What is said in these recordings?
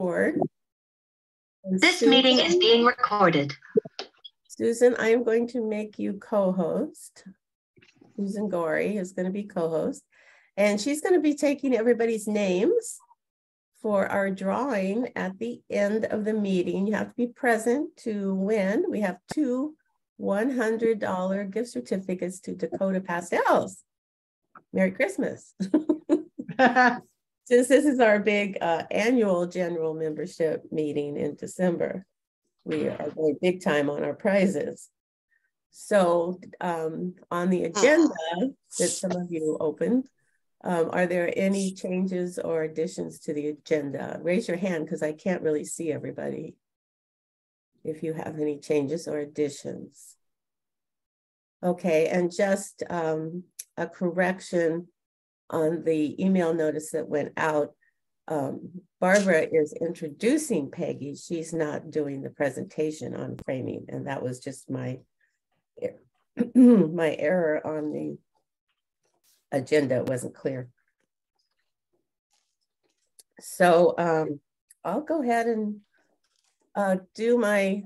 board. And This meeting is being recorded. Susan, I am going to make you co-host. Susan Gorey is going to be co-host. And she's going to be taking everybody's names for our drawing at the end of the meeting. You have to be present to win. We have two $100 gift certificates to Dakota Pastels. Merry Christmas. Since this is our big uh, annual general membership meeting in December, we are going big time on our prizes. So um, on the agenda that some of you opened, um, are there any changes or additions to the agenda? Raise your hand because I can't really see everybody. If you have any changes or additions. Okay, and just um, a correction on the email notice that went out. Um, Barbara is introducing Peggy. She's not doing the presentation on framing, and that was just my my error on the agenda. It wasn't clear. So um, I'll go ahead and uh, do my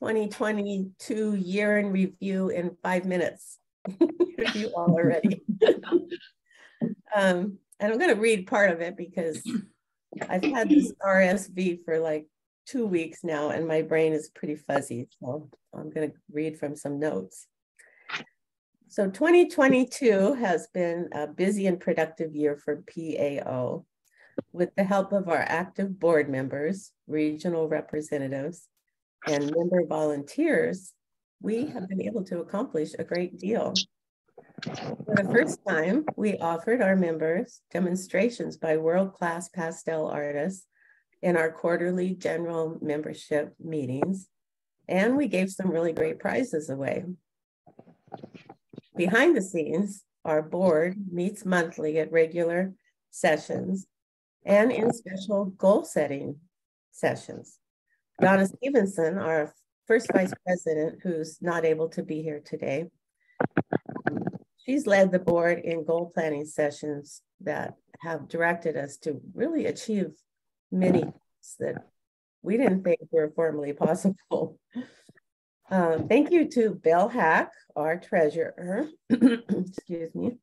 2022 year in review in five minutes. you all already. um, and I'm going to read part of it because I've had this RSV for like two weeks now and my brain is pretty fuzzy. So I'm going to read from some notes. So 2022 has been a busy and productive year for PAO. With the help of our active board members, regional representatives, and member volunteers, we have been able to accomplish a great deal. For the first time, we offered our members demonstrations by world-class pastel artists in our quarterly general membership meetings, and we gave some really great prizes away. Behind the scenes, our board meets monthly at regular sessions and in special goal setting sessions. Donna Stevenson, our first vice president, who's not able to be here today, she's led the board in goal planning sessions that have directed us to really achieve many things that we didn't think were formally possible. Um, thank you to Bill Hack, our treasurer, excuse me,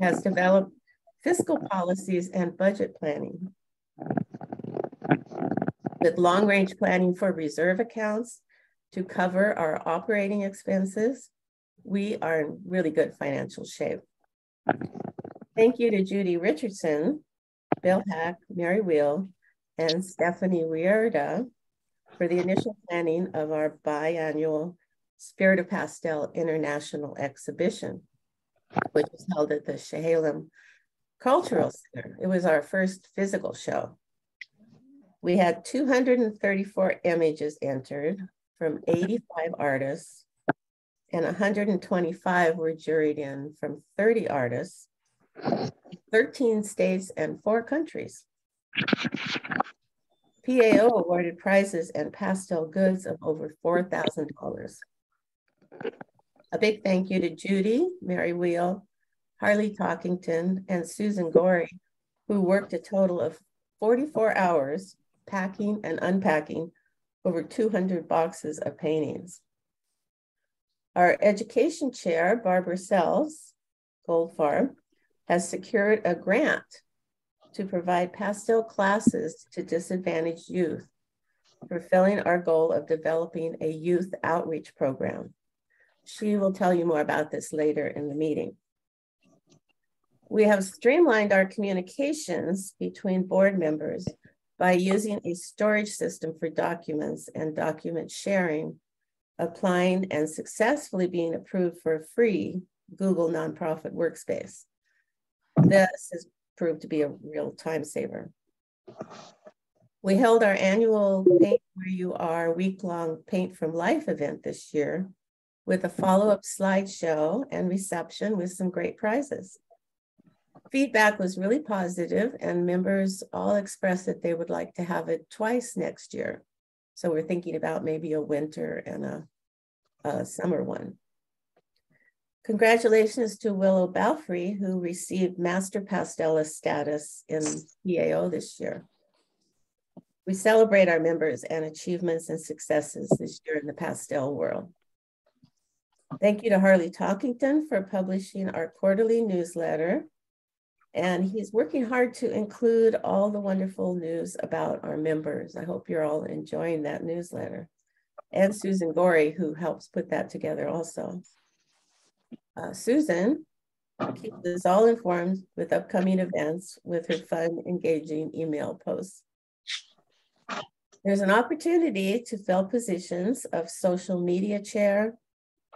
has developed fiscal policies and budget planning. With long range planning for reserve accounts to cover our operating expenses, we are in really good financial shape. Thank you to Judy Richardson, Bill Hack, Mary Wheel, and Stephanie Weirda for the initial planning of our biannual Spirit of Pastel International Exhibition, which was held at the Chehalem Cultural Center. It was our first physical show. We had 234 images entered from 85 artists, and 125 were juried in from 30 artists, 13 states, and four countries. PAO awarded prizes and pastel goods of over $4,000. A big thank you to Judy, Mary Wheel, Harley Talkington, and Susan Gorey, who worked a total of 44 hours packing and unpacking over 200 boxes of paintings. Our education chair, Barbara Sells, Gold Farm, has secured a grant to provide pastel classes to disadvantaged youth, fulfilling our goal of developing a youth outreach program. She will tell you more about this later in the meeting. We have streamlined our communications between board members by using a storage system for documents and document sharing, applying and successfully being approved for a free Google nonprofit workspace. This has proved to be a real time saver. We held our annual Paint Where You Are week-long Paint from Life event this year with a follow-up slideshow and reception with some great prizes. Feedback was really positive and members all expressed that they would like to have it twice next year. So we're thinking about maybe a winter and a, a summer one. Congratulations to Willow Balfrey, who received Master Pastelist status in PAO this year. We celebrate our members and achievements and successes this year in the pastel world. Thank you to Harley Talkington for publishing our quarterly newsletter. And he's working hard to include all the wonderful news about our members. I hope you're all enjoying that newsletter. And Susan Gorey, who helps put that together also. Uh, Susan keeps us all informed with upcoming events with her fun, engaging email posts. There's an opportunity to fill positions of social media chair,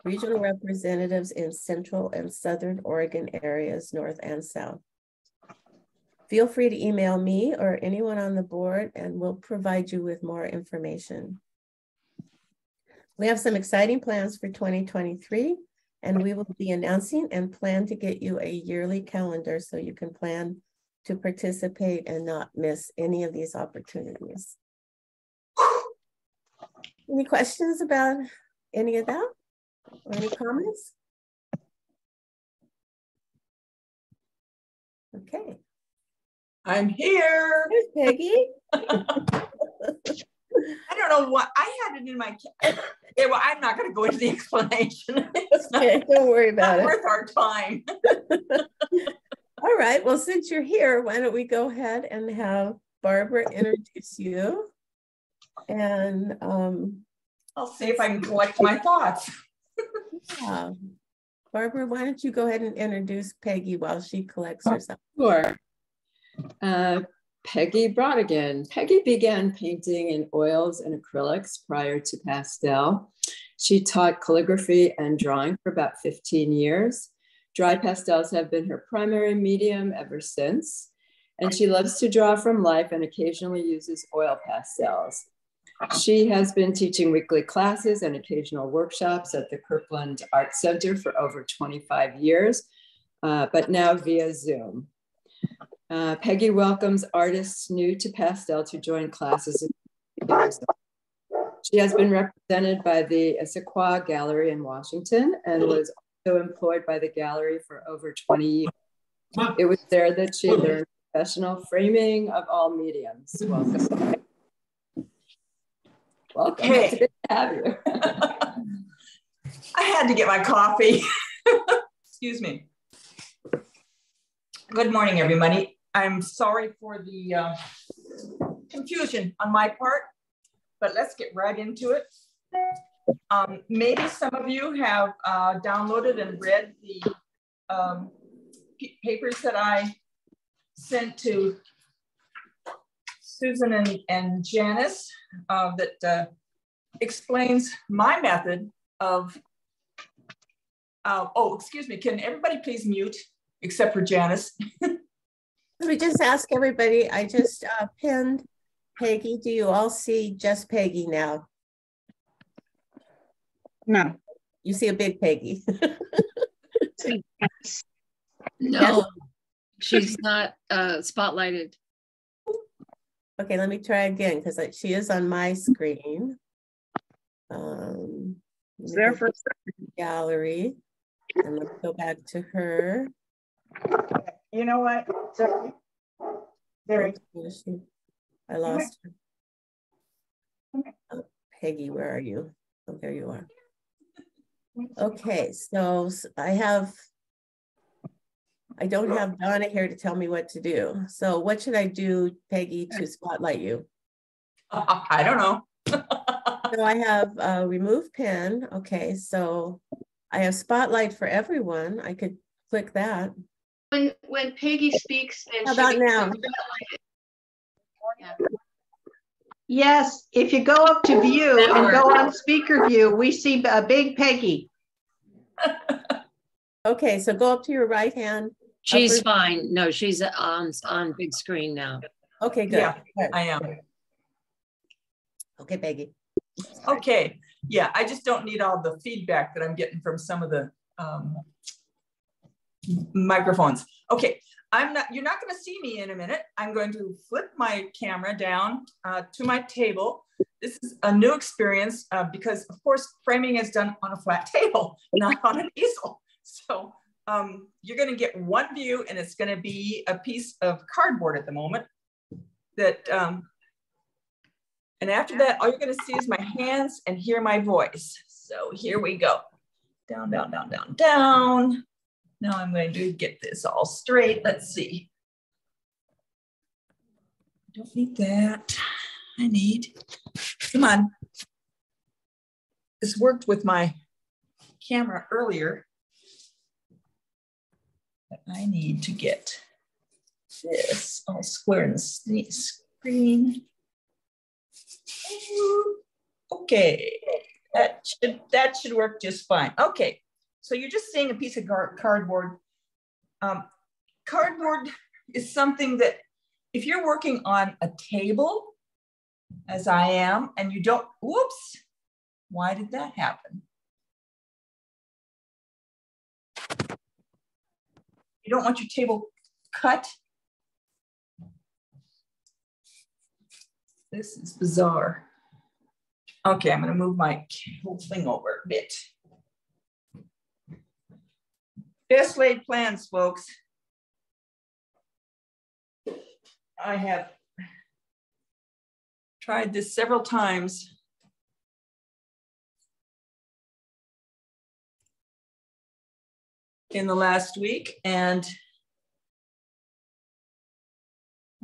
regional representatives in central and southern Oregon areas, north and south. Feel free to email me or anyone on the board and we'll provide you with more information. We have some exciting plans for 2023 and we will be announcing and plan to get you a yearly calendar so you can plan to participate and not miss any of these opportunities. Any questions about any of that? Or any comments? Okay. I'm here. There's Peggy. I don't know what I had it in my. Yeah, well, I'm not going to go into the explanation. It's not, okay, don't worry about it. It's worth our time. All right. Well, since you're here, why don't we go ahead and have Barbara introduce you, and um, I'll see if I can collect my thoughts. yeah. Barbara, why don't you go ahead and introduce Peggy while she collects herself? Sure. Uh, Peggy Braeutigam. Peggy began painting in oils and acrylics prior to pastel. She taught calligraphy and drawing for about 15 years. Dry pastels have been her primary medium ever since. And she loves to draw from life and occasionally uses oil pastels. She has been teaching weekly classes and occasional workshops at the Kirkland Art Center for over 25 years, uh, but now via Zoom. Uh, Peggy welcomes artists new to pastel to join classes. She has been represented by the Issaquah Gallery in Washington and was also employed by the gallery for over 20 years. It was there that she learned professional framing of all mediums. Welcome. Welcome. Good to have you. I had to get my coffee. Excuse me. Good morning, everybody. I'm sorry for the uh, confusion on my part, but let's get right into it. Um, maybe some of you have uh, downloaded and read the um, papers that I sent to Susan and, and Janice uh, that uh, explains my method of, uh, oh, excuse me, can everybody please mute except for Janice? Let me just ask everybody, I just uh, pinned Peggy. Do you all see just Peggy now? No. You see a big Peggy. no, she's not uh, spotlighted. Okay, let me try again because she is on my screen. Um, there for gallery, and let's go back to her. You know what? Sorry. There. I lost her. Oh, Peggy, where are you? Oh, there you are. Okay, so I have, I don't have Donna here to tell me what to do. So what should I do, Peggy, to spotlight you? Uh, I don't know. so I have uh, remove pin. Okay, so I have spotlight for everyone. I could click that when when Peggy speaks, then How about now? Yes, if you go up to view and go on speaker view, we see a big Peggy. okay, so go up to your right hand. She's upper. fine. No, she's on on big screen now. Okay, good. Yeah, good. I am. Okay, Peggy. Okay, yeah, I just don't need all the feedback that I'm getting from some of the um, microphones. Okay, I'm not, you're not gonna see me in a minute. I'm going to flip my camera down uh, to my table. This is a new experience uh, because of course, framing is done on a flat table, not on an easel. So um, you're gonna get one view and it's gonna be a piece of cardboard at the moment that um, And after that, all you're gonna see is my hands and hear my voice. So here we go. Down, down, down, down, down. Now I'm going to get this all straight. Let's see. I don't need that. I need, come on. This worked with my camera earlier. But I need to get this all square in the screen. Okay, that should, that should work just fine. Okay, so you're just seeing a piece of cardboard. Um, cardboard is something that if you're working on a table, as I am, and you don't, whoops, why did that happen? You don't want your table cut. This is bizarre. Okay, I'm gonna move my whole thing over a bit. Best laid plans, folks. I have tried this several times. in the last week and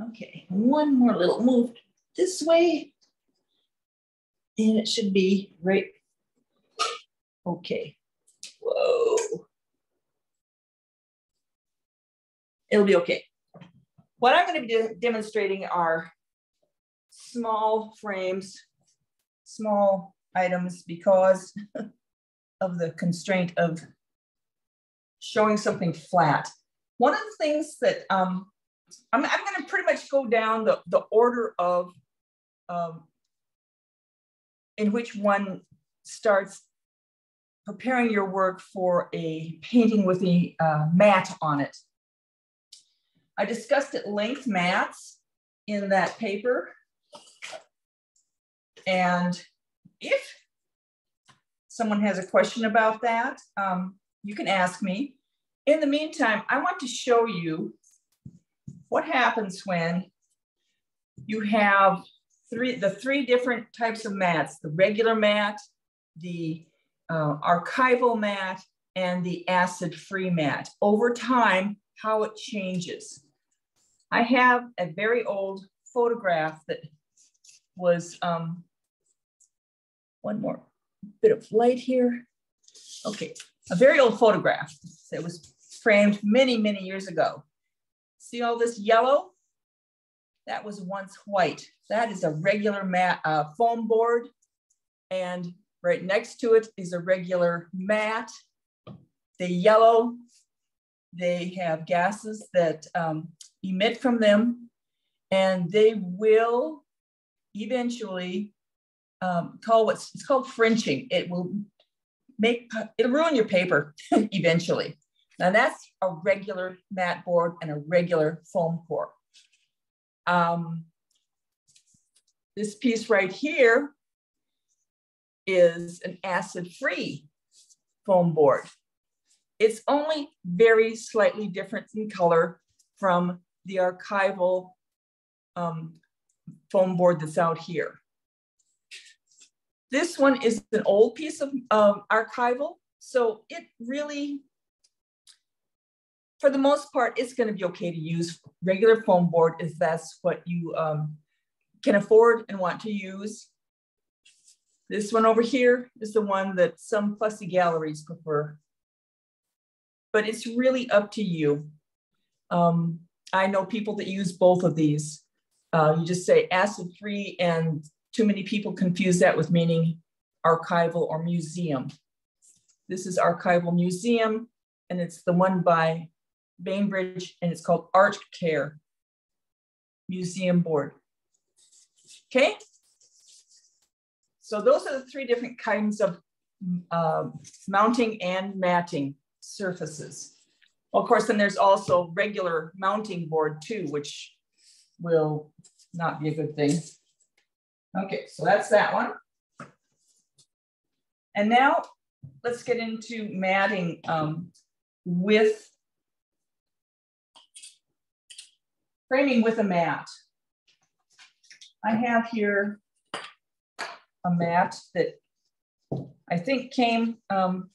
okay, one more little move this way and it should be right. Okay, whoa. It'll be okay. What I'm going to be de demonstrating are small frames, small items because of the constraint of showing something flat. One of the things that um, I'm, I'm going to pretty much go down the, the order of um, in which one starts preparing your work for a painting with a uh, mat on it. I discussed at length mats in that paper. And if someone has a question about that, um, you can ask me. In the meantime, I want to show you what happens when you have three, the three different types of mats, the regular mat, the uh, archival mat, and the acid-free mat. Over time, how it changes. I have a very old photograph that was, um, one more bit of light here. Okay, a very old photograph that was framed many, many years ago. See all this yellow? That was once white. That is a regular mat, uh, foam board. And right next to it is a regular mat. The yellow, they have gases that um, emit from them, and they will eventually um, call what's it's called fringing. It will make it'll ruin your paper eventually. Now that's a regular mat board and a regular foam core. Um, this piece right here is an acid-free foam board. It's only very slightly different in color from the archival um, foam board that's out here. This one is an old piece of um, archival, so it really, for the most part, it's gonna be okay to use regular foam board if that's what you um, can afford and want to use. This one over here is the one that some fussy galleries prefer. But it's really up to you. Um, I know people that use both of these. Uh, you just say acid free and too many people confuse that with meaning archival or museum. This is archival museum and it's the one by Bainbridge and it's called Art Care Museum Board. Okay. So those are the three different kinds of uh, mounting and matting surfaces. Well, of course, then there's also regular mounting board too, which will not be a good thing. Okay, so that's that one. And now let's get into matting um, with framing with a mat. I have here a mat that I think came um,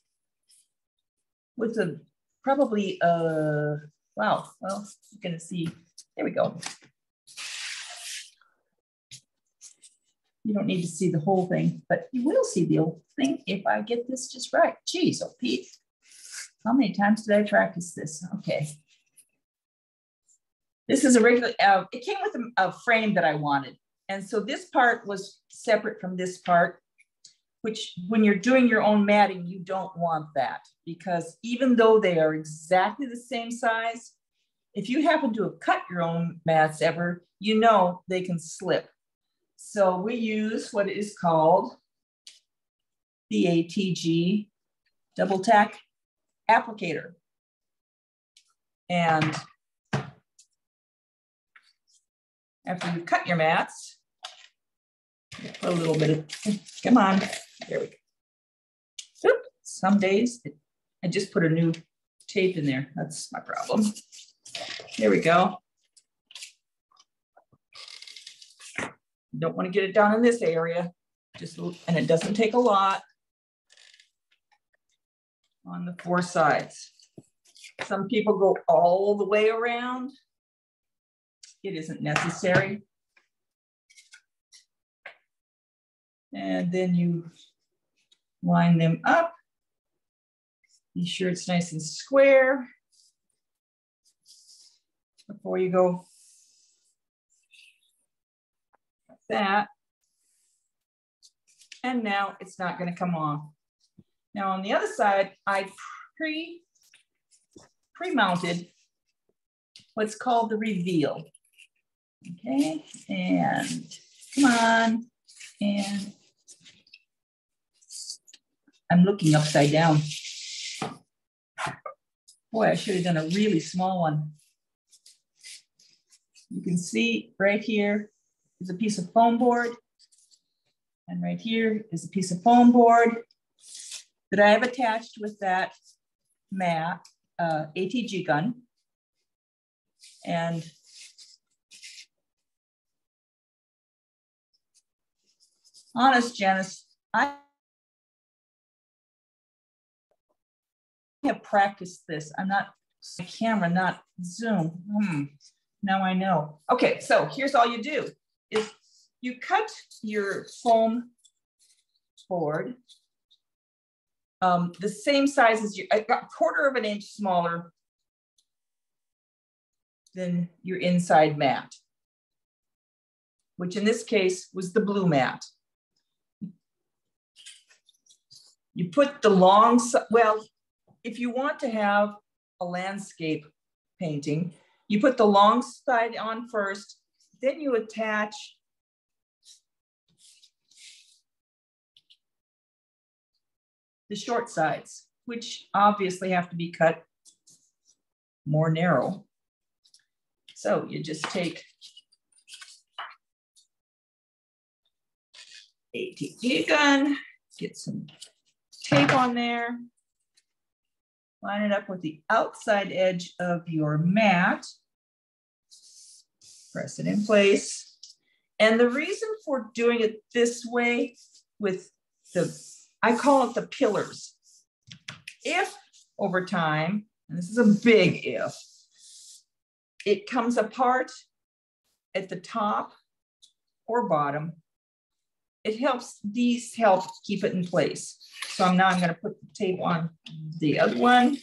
with a probably uh wow well you're gonna see there we go. You don't need to see the whole thing but you will see the whole thing if I get this just right. Geez oh Pete how many times did I practice this? Okay. This is a regular uh, it came with a, a frame that I wanted. And so this part was separate from this part which when you're doing your own matting, you don't want that because even though they are exactly the same size, if you happen to have cut your own mats ever, you know they can slip. So we use what is called the ATG double tack applicator. And after you've cut your mats, put a little bit of, come on, there we go. Oop, some days it, I just put a new tape in there. That's my problem. There we go. Don't want to get it down in this area. Just and it doesn't take a lot on the four sides. Some people go all the way around. It isn't necessary. And then you line them up. Be sure it's nice and square before you go like that. And now it's not gonna come off. Now on the other side, I pre, pre-mounted what's called the reveal. Okay, and come on, and I'm looking upside down. Boy, I should have done a really small one. You can see right here is a piece of foam board. And right here is a piece of foam board that I have attached with that mat, uh, ATG gun. And honest, Janice, I have practiced this. I'm not camera, not Zoom. Hmm. Now I know. Okay, so here's all you do is you cut your foam board um, the same size as you, got quarter of an inch smaller than your inside mat, which in this case was the blue mat. You put the long, well, if you want to have a landscape painting, you put the long side on first, then you attach the short sides, which obviously have to be cut more narrow. So you just take ATG gun, get some tape on there, line it up with the outside edge of your mat, press it in place. And the reason for doing it this way with the, I call it the pillars. If over time, and this is a big if, it comes apart at the top or bottom, it helps, these help keep it in place. So I'm now I'm gonna put the tape on the other one.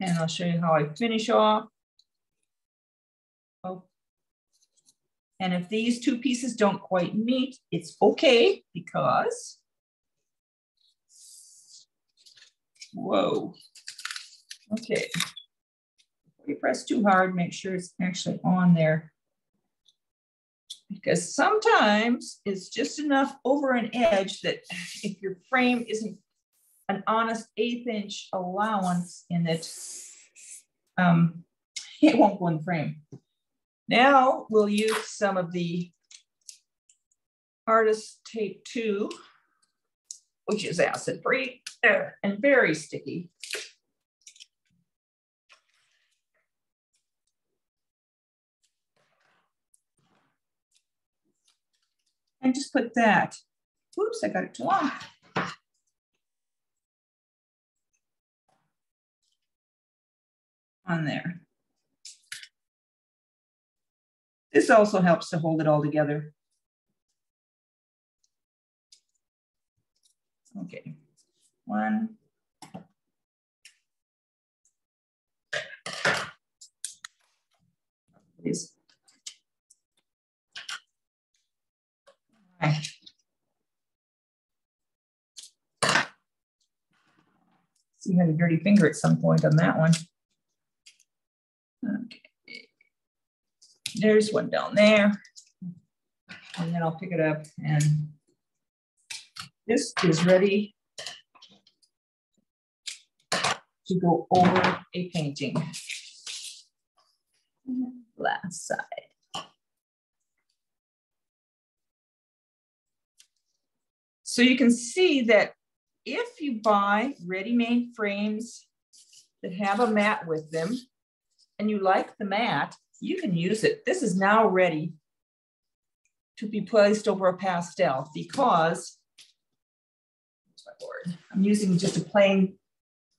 And I'll show you how I finish off. Oh. And if these two pieces don't quite meet, it's okay because, whoa, okay. If you press too hard, make sure it's actually on there because sometimes it's just enough over an edge that if your frame isn't an honest eighth inch allowance in it, um, it won't go in the frame. Now we'll use some of the artist tape two, which is acid free and very sticky. And just put that. Oops, I got it too long. On there. This also helps to hold it all together. Okay, one. Please. See, you had a dirty finger at some point on that one. Okay. There's one down there. And then I'll pick it up and this is ready to go over a painting. Last side. So you can see that if you buy ready-made frames that have a mat with them and you like the mat, you can use it. This is now ready to be placed over a pastel because board. I'm using just a plain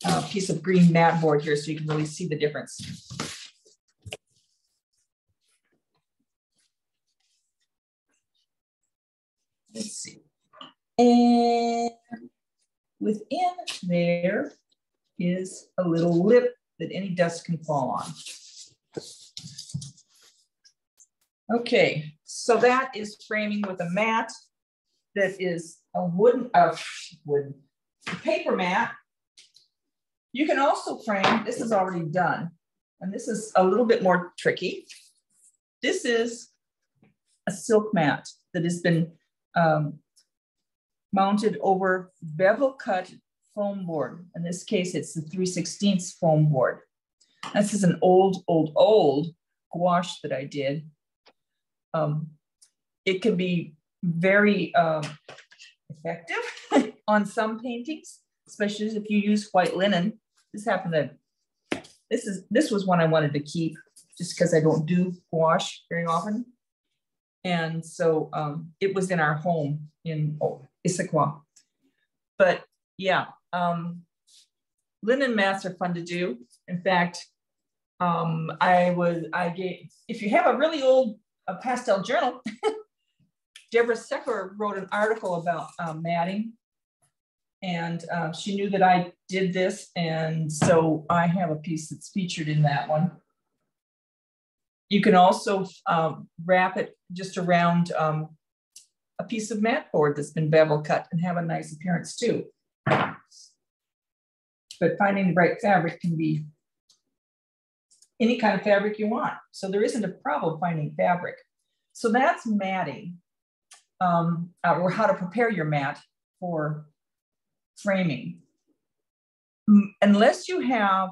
uh, piece of green mat board here so you can really see the difference. Let's see. And within there is a little lip that any dust can fall on. Okay, so that is framing with a mat that is a wooden, uh, wooden paper mat. You can also frame, this is already done, and this is a little bit more tricky. This is a silk mat that has been um, mounted over bevel cut foam board. In this case, it's the 3 16 foam board. This is an old, old, old gouache that I did. Um, it can be very um, effective on some paintings, especially if you use white linen. This happened to, this is this was one I wanted to keep just because I don't do gouache very often. And so um, it was in our home in oh, Issaquah. But yeah, um, linen mats are fun to do. In fact, um, I would, I gave, if you have a really old a pastel journal, Deborah Secor wrote an article about um, matting and uh, she knew that I did this. And so I have a piece that's featured in that one. You can also um, wrap it just around um, a piece of mat board that's been bevel cut and have a nice appearance too. But finding the right fabric can be any kind of fabric you want. So there isn't a problem finding fabric. So that's matting um, uh, or how to prepare your mat for framing. Unless you have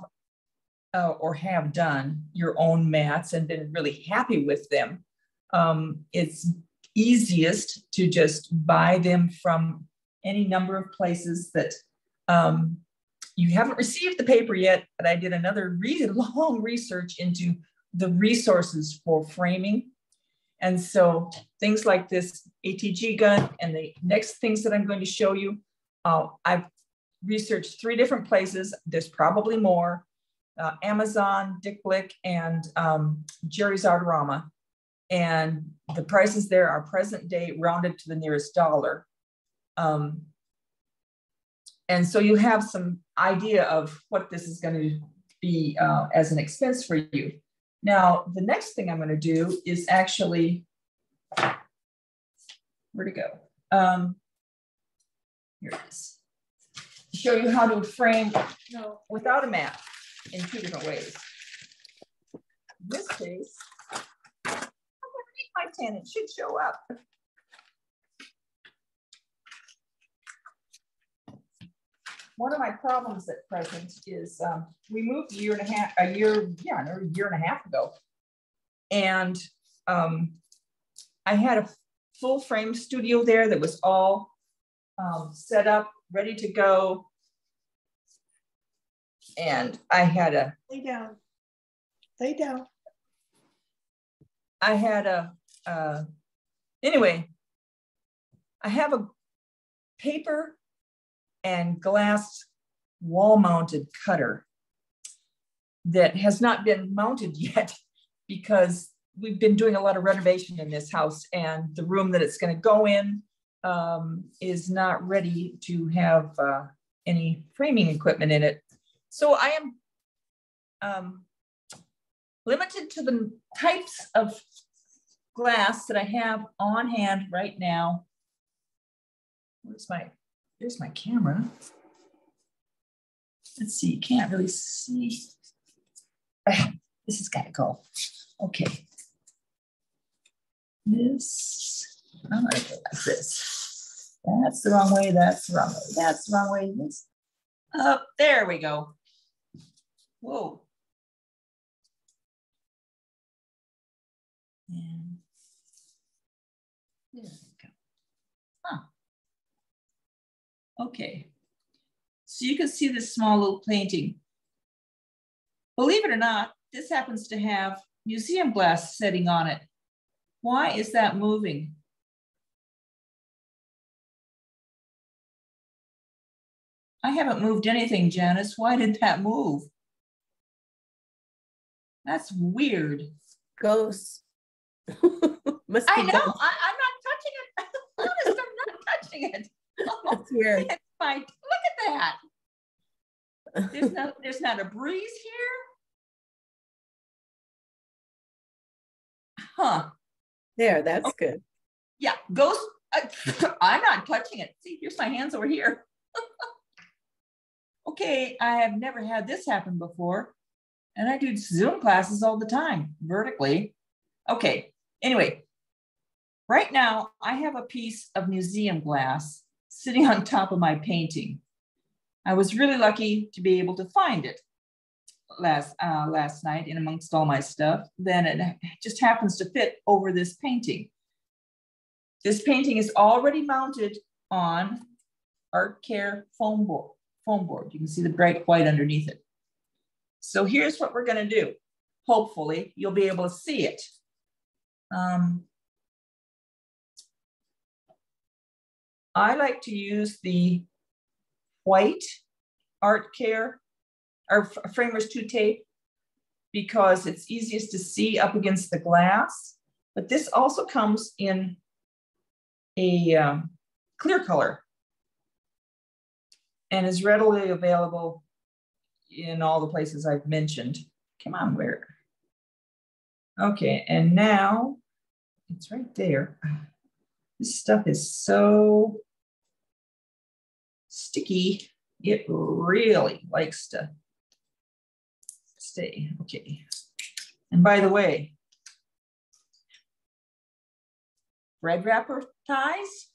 uh, or have done your own mats and been really happy with them, um, it's easiest to just buy them from any number of places that um, you haven't received the paper yet, but I did another really long research into the resources for framing and so things like this ATG gun and the next things that I'm going to show you, uh, I've researched three different places. There's probably more. Uh, Amazon, Dick Blick, and um, Jerry's Artorama. And the prices there are present day rounded to the nearest dollar. Um, and so you have some idea of what this is going to be uh, as an expense for you. Now, the next thing I'm going to do is actually, where to go? Um, here it is. Show you how to frame no, without a mat in two different ways. In this case, make my 10, it should show up. one of my problems at present is um, we moved a year and a half, a year, yeah, a year and a half ago. And um, I had a full frame studio there that was all um, set up, ready to go. And I had a lay down, lay down. I had a uh, anyway. I have a paper and glass wall mounted cutter that has not been mounted yet because we've been doing a lot of renovation in this house and the room that it's going to go in um, is not ready to have uh, any framing equipment in it. So I am um, limited to the types of glass that I have on hand right now. Where's my, there's my camera. Let's see, you can't really see. This has got to go. Okay. This, I'm gonna go like this. That's the wrong way, that's the wrong way, that's the wrong way. This. Oh, there we go. Whoa. And there we go. Huh. Okay. So you can see this small little painting. Believe it or not, this happens to have museum glass setting on it. Why is that moving? I haven't moved anything, Janice. Why did that move? That's weird. Ghosts. I know. I, am not touching it. Honest, I'm not touching it. That's weird. It's fine. Look at that. There's no, there's not a breeze here. Huh. There, that's okay. good. Yeah, ghost. Uh, I'm not touching it. See, here's my hands over here. okay, I have never had this happen before. And I do Zoom classes all the time, vertically. Okay, anyway, right now I have a piece of museum glass sitting on top of my painting. I was really lucky to be able to find it last uh, last night in amongst all my stuff, then it just happens to fit over this painting. This painting is already mounted on Art Care foam board, foam board. You can see the bright white underneath it. So here's what we're gonna do. Hopefully you'll be able to see it. Um, I like to use the white Art Care or framers two tape because it's easiest to see up against the glass. But this also comes in a um, clear color and is readily available in all the places I've mentioned. Come on, where? Okay, and now it's right there. This stuff is so sticky. It really likes to stay. Okay. And by the way, bread wrapper ties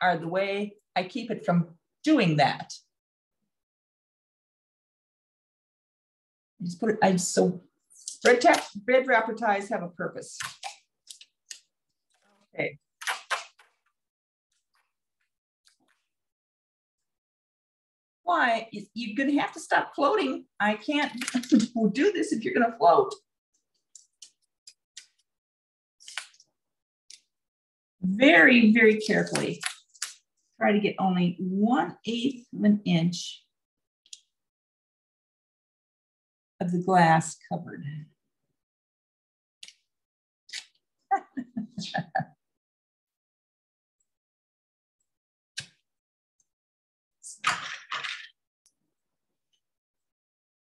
are the way I keep it from doing that. I just put it, I so bread, tap, bread wrapper ties have a purpose. Okay. Why you're going to have to stop floating. I can't do this if you're going to float. Very, very carefully. Try to get only one eighth of an inch of the glass covered.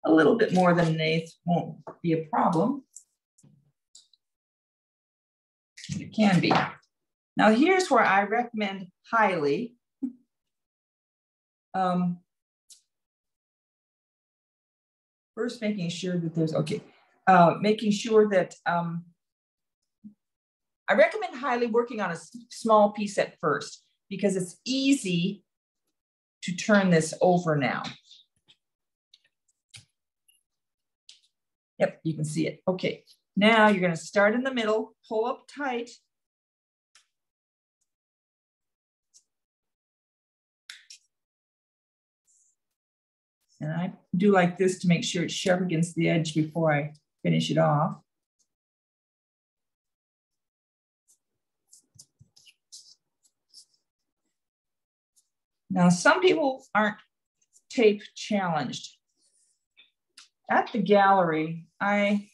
a little bit more than an eighth won't be a problem. It can be. Now here's where I recommend highly. Um, first making sure that there's, okay, uh, making sure that, um, I recommend highly working on a small piece at first because it's easy to turn this over now. Yep, you can see it. Okay, now you're gonna start in the middle, pull up tight. And I do like this to make sure it's sharp against the edge before I finish it off. Now, some people aren't tape challenged. At the gallery, I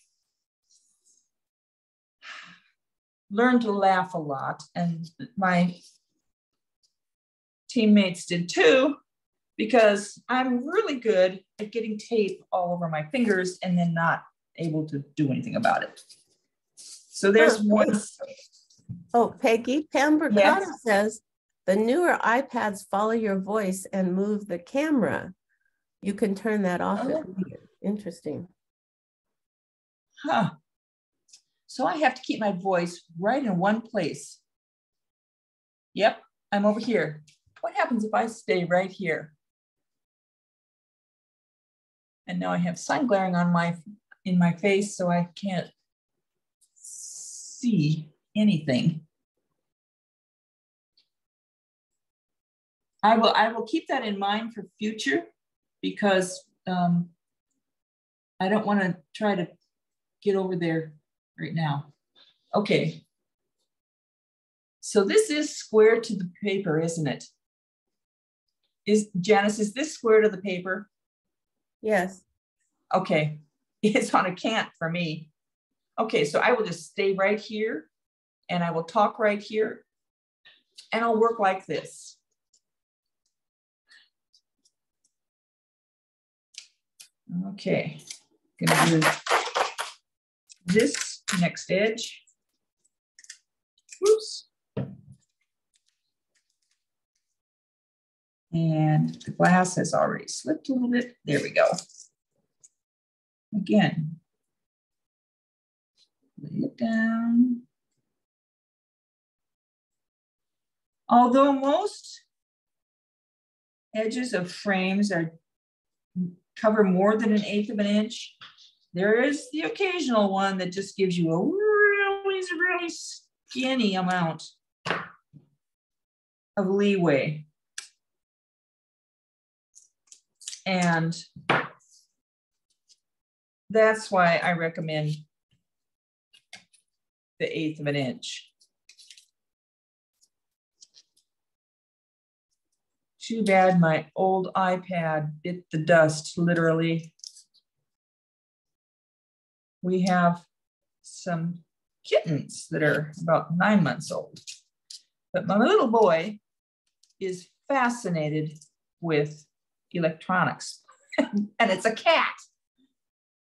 learned to laugh a lot, and my teammates did too, because I'm really good at getting tape all over my fingers and then not able to do anything about it. So there's Oh, one. Oh, Peggy, Pam Yes. says the newer iPads follow your voice and move the camera. You can turn that off. if Oh. Interesting. Huh. So I have to keep my voice right in one place. Yep, I'm over here. What happens if I stay right here? And now I have sun glaring on my in my face, so I can't see anything. I will I will keep that in mind for future because um, I don't want to try to get over there right now. Okay. So this is square to the paper, isn't it? Is Janice, is this square to the paper? Yes. Okay, it's on a cant for me. Okay, so I will just stay right here and I will talk right here and I'll work like this. Okay, gonna do this next edge. Oops. And the glass has already slipped a little bit. There we go. Again. Lay it down. Although most edges of frames are cover more than an eighth of an inch, there is the occasional one that just gives you a really, really skinny amount of leeway. And that's why I recommend the eighth of an inch. Too bad my old iPad bit the dust, literally. We have some kittens that are about nine months old. But my little boy is fascinated with electronics, and it's a cat.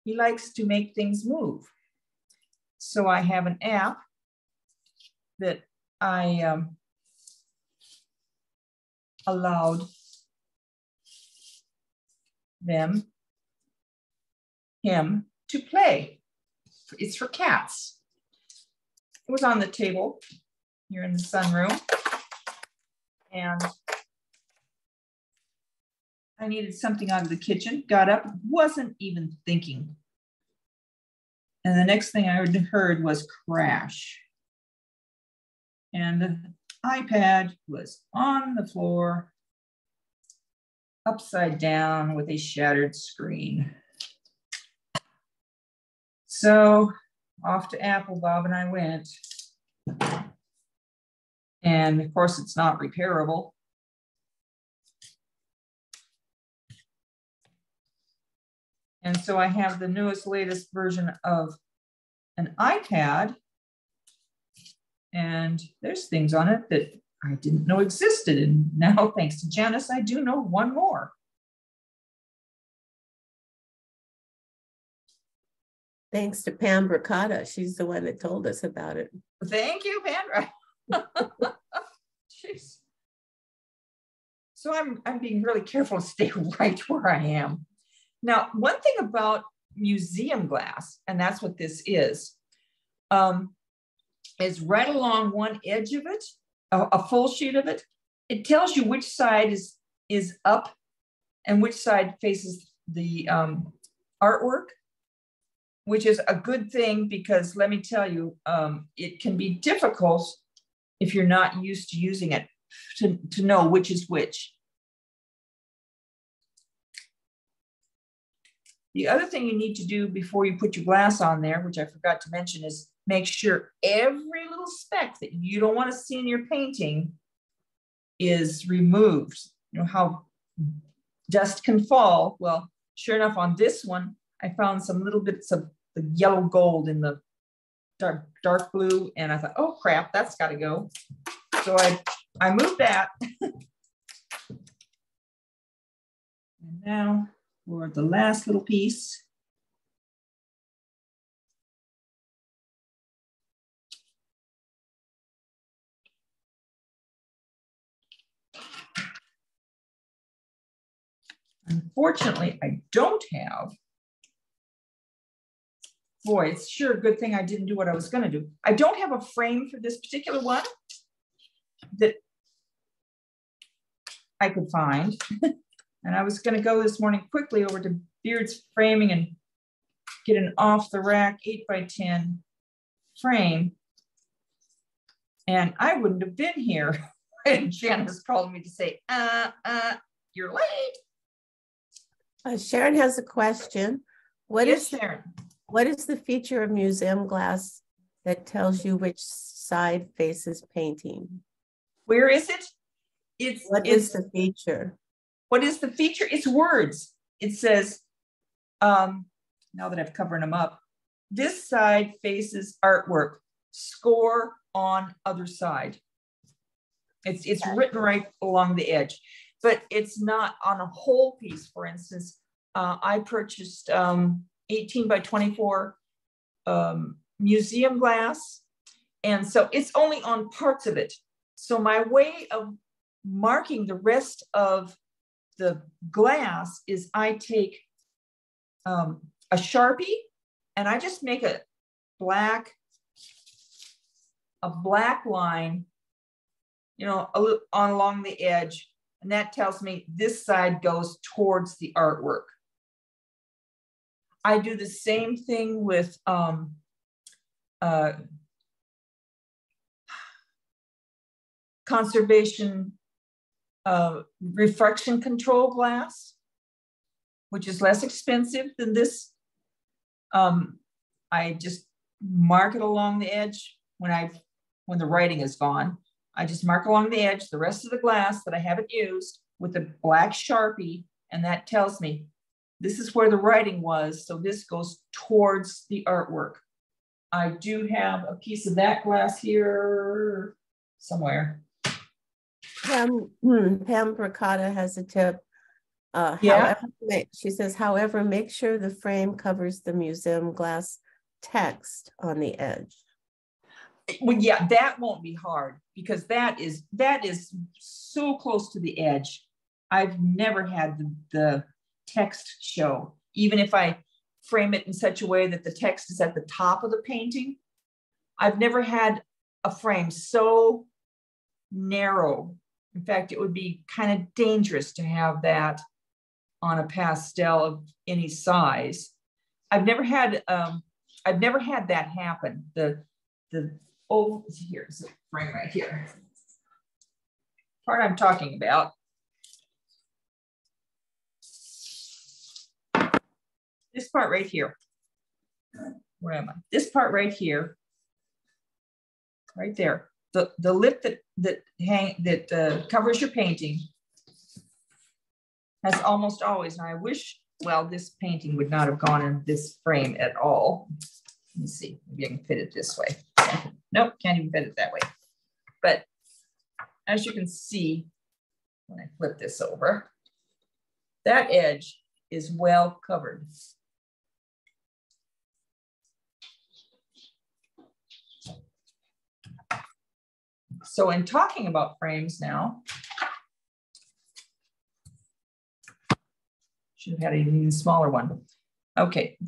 He likes to make things move. So I have an app that I um, allowed them, him, to play. It's for cats. It was on the table here in the sunroom. And I needed something out of the kitchen, got up, wasn't even thinking. And the next thing I heard was crash. And the iPad was on the floor, upside down with a shattered screen. So off to Apple, Bob and I went. And of course, it's not repairable. And so I have the newest, latest version of an iPad. And there's things on it that I didn't know existed. And now, thanks to Janice, I do know one more. Thanks to Pam Bricata. She's the one that told us about it. Thank you, Pandra. Jeez. So I'm, I'm being really careful to stay right where I am. Now, one thing about museum glass, and that's what this is, um, is right along one edge of it, a, a full sheet of it, it tells you which side is, is up and which side faces the um, artwork, which is a good thing because let me tell you, um, it can be difficult if you're not used to using it to, to know which is which. The other thing you need to do before you put your glass on there, which I forgot to mention, is make sure every little speck that you don't want to see in your painting is removed. you know, how dust can fall. Well, sure enough, on this one, I found some little bits of the yellow gold in the dark, dark blue. And I thought, oh crap, that's gotta go. So I, I moved that. and now for the last little piece. Unfortunately, I don't have boy, it's sure a good thing I didn't do what I was going to do. I don't have a frame for this particular one that I could find. and I was going to go this morning quickly over to Beard's Framing and get an off the rack 8 by 10 frame. And I wouldn't have been here. and Janice called me to say, uh, uh, you're late. Uh, Sharon has a question. What yes, is Sharon? What is the feature of museum glass that tells you which side faces painting? Where is it? It's what it's, is the feature? What is the feature? It's words. It says, um, now that I've covered them up, this side faces artwork, score on other side. It's, it's written right along the edge, but it's not on a whole piece. For instance, uh, I purchased um, 18 by 24 um, museum glass. And so it's only on parts of it. So my way of marking the rest of the glass is I take um, a Sharpie and I just make a black, a black line, you know, on along the edge. And that tells me this side goes towards the artwork. I do the same thing with um, uh, conservation uh, refraction control glass, which is less expensive than this. Um, I just mark it along the edge when I when the writing is gone. I just mark along the edge the rest of the glass that I haven't used with a black Sharpie, and that tells me this is where the writing was, so this goes towards the artwork. I do have a piece of that glass here somewhere. Pam, hmm, Pam Bricata has a tip. Uh, yeah. However, she says, however, make sure the frame covers the museum glass text on the edge. Well, yeah, that won't be hard because that is that is so close to the edge. I've never had the, the text show, even if I frame it in such a way that the text is at the top of the painting. I've never had a frame so narrow. In fact, it would be kind of dangerous to have that on a pastel of any size. I've never had um, I've never had that happen. The the oh here's a frame right here. Part I'm talking about this part right here. Where am I? This part right here, right there. The, the lip that that hang that uh, covers your painting has almost always, and I wish, well, this painting would not have gone in this frame at all. Let me see, maybe I can fit it this way. Nope, can't even fit it that way. But as you can see, when I flip this over, that edge is well covered. So in talking about frames now, should have had an even smaller one. Okay,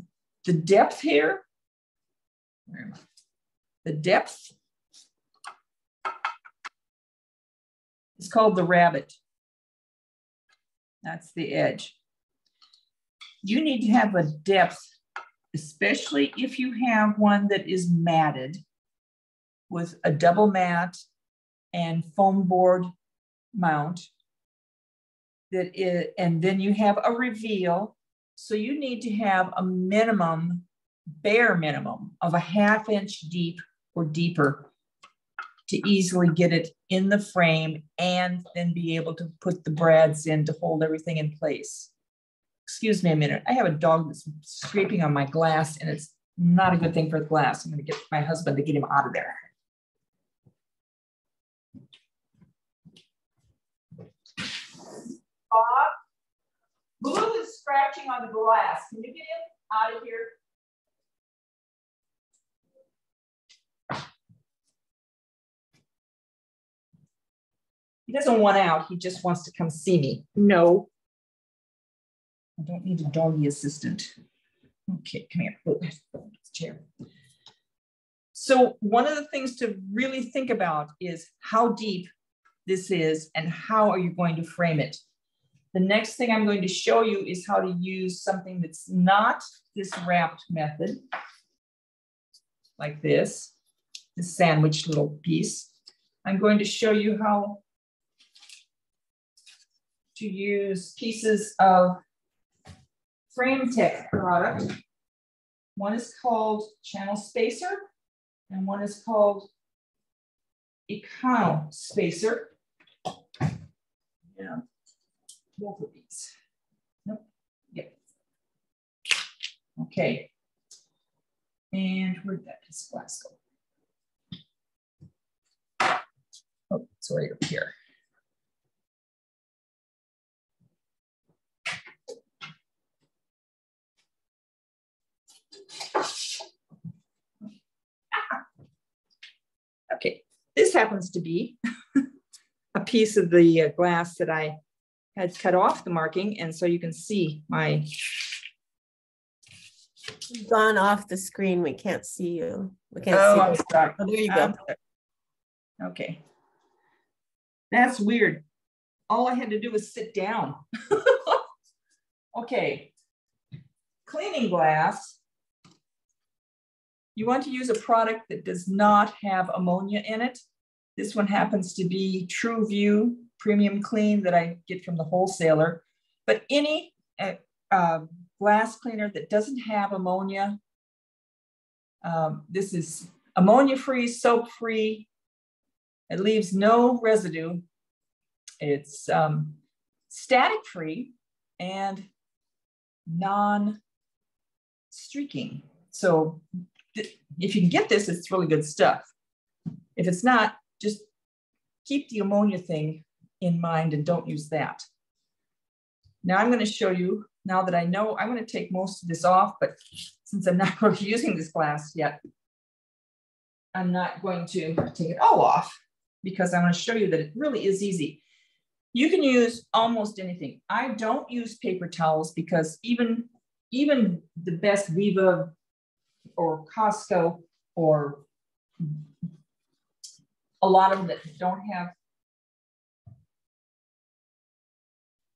the depth here, the depth is called the rabbet. That's the edge. You need to have a depth, especially if you have one that is matted with a double mat and foam board mount that is, and then you have a reveal. So you need to have a minimum, bare minimum of a half inch deep or deeper to easily get it in the frame and then be able to put the brads in to hold everything in place. Excuse me a minute. I have a dog that's scraping on my glass and it's not a good thing for the glass. I'm gonna get my husband to get him out of there. Bob, Blue is scratching on the glass. Can you get him out of here? He doesn't want out. He just wants to come see me. No. I don't need a doggy assistant. Okay, come here. Oh, chair. So one of the things to really think about is how deep this is and how are you going to frame it. The next thing I'm going to show you is how to use something that's not this wrapped method, like this, this sandwich little piece. I'm going to show you how to use pieces of FrameTek product. One is called Channel Spacer, and one is called Econo Spacer. Yeah, both of these. Nope. Yep. Okay. And where'd that piece of glass go? Oh, it's right up here. Okay, this happens to be a piece of the uh, glass that I had cut off the marking. And so you can see my. You've gone off the screen. We can't see you. We can't oh, see I'm sorry. Oh, there you go. Um, okay. That's weird. All I had to do was sit down. okay. Cleaning glass you want to use a product that does not have ammonia in it. This one happens to be Tru Vue Premium Clean that I get from the wholesaler. But any uh, uh, glass cleaner that doesn't have ammonia, um, this is ammonia free, soap free. It leaves no residue. It's um, static free and non streaking. So if you can get this, it's really good stuff. If it's not, just keep the ammonia thing in mind and don't use that. Now I'm going to show you, now that I know, I'm going to take most of this off, but since I'm not really using this glass yet, I'm not going to take it all off because I'm going to show you that it really is easy. You can use almost anything. I don't use paper towels because even, even the best Viva or Costco or a lot of them that don't have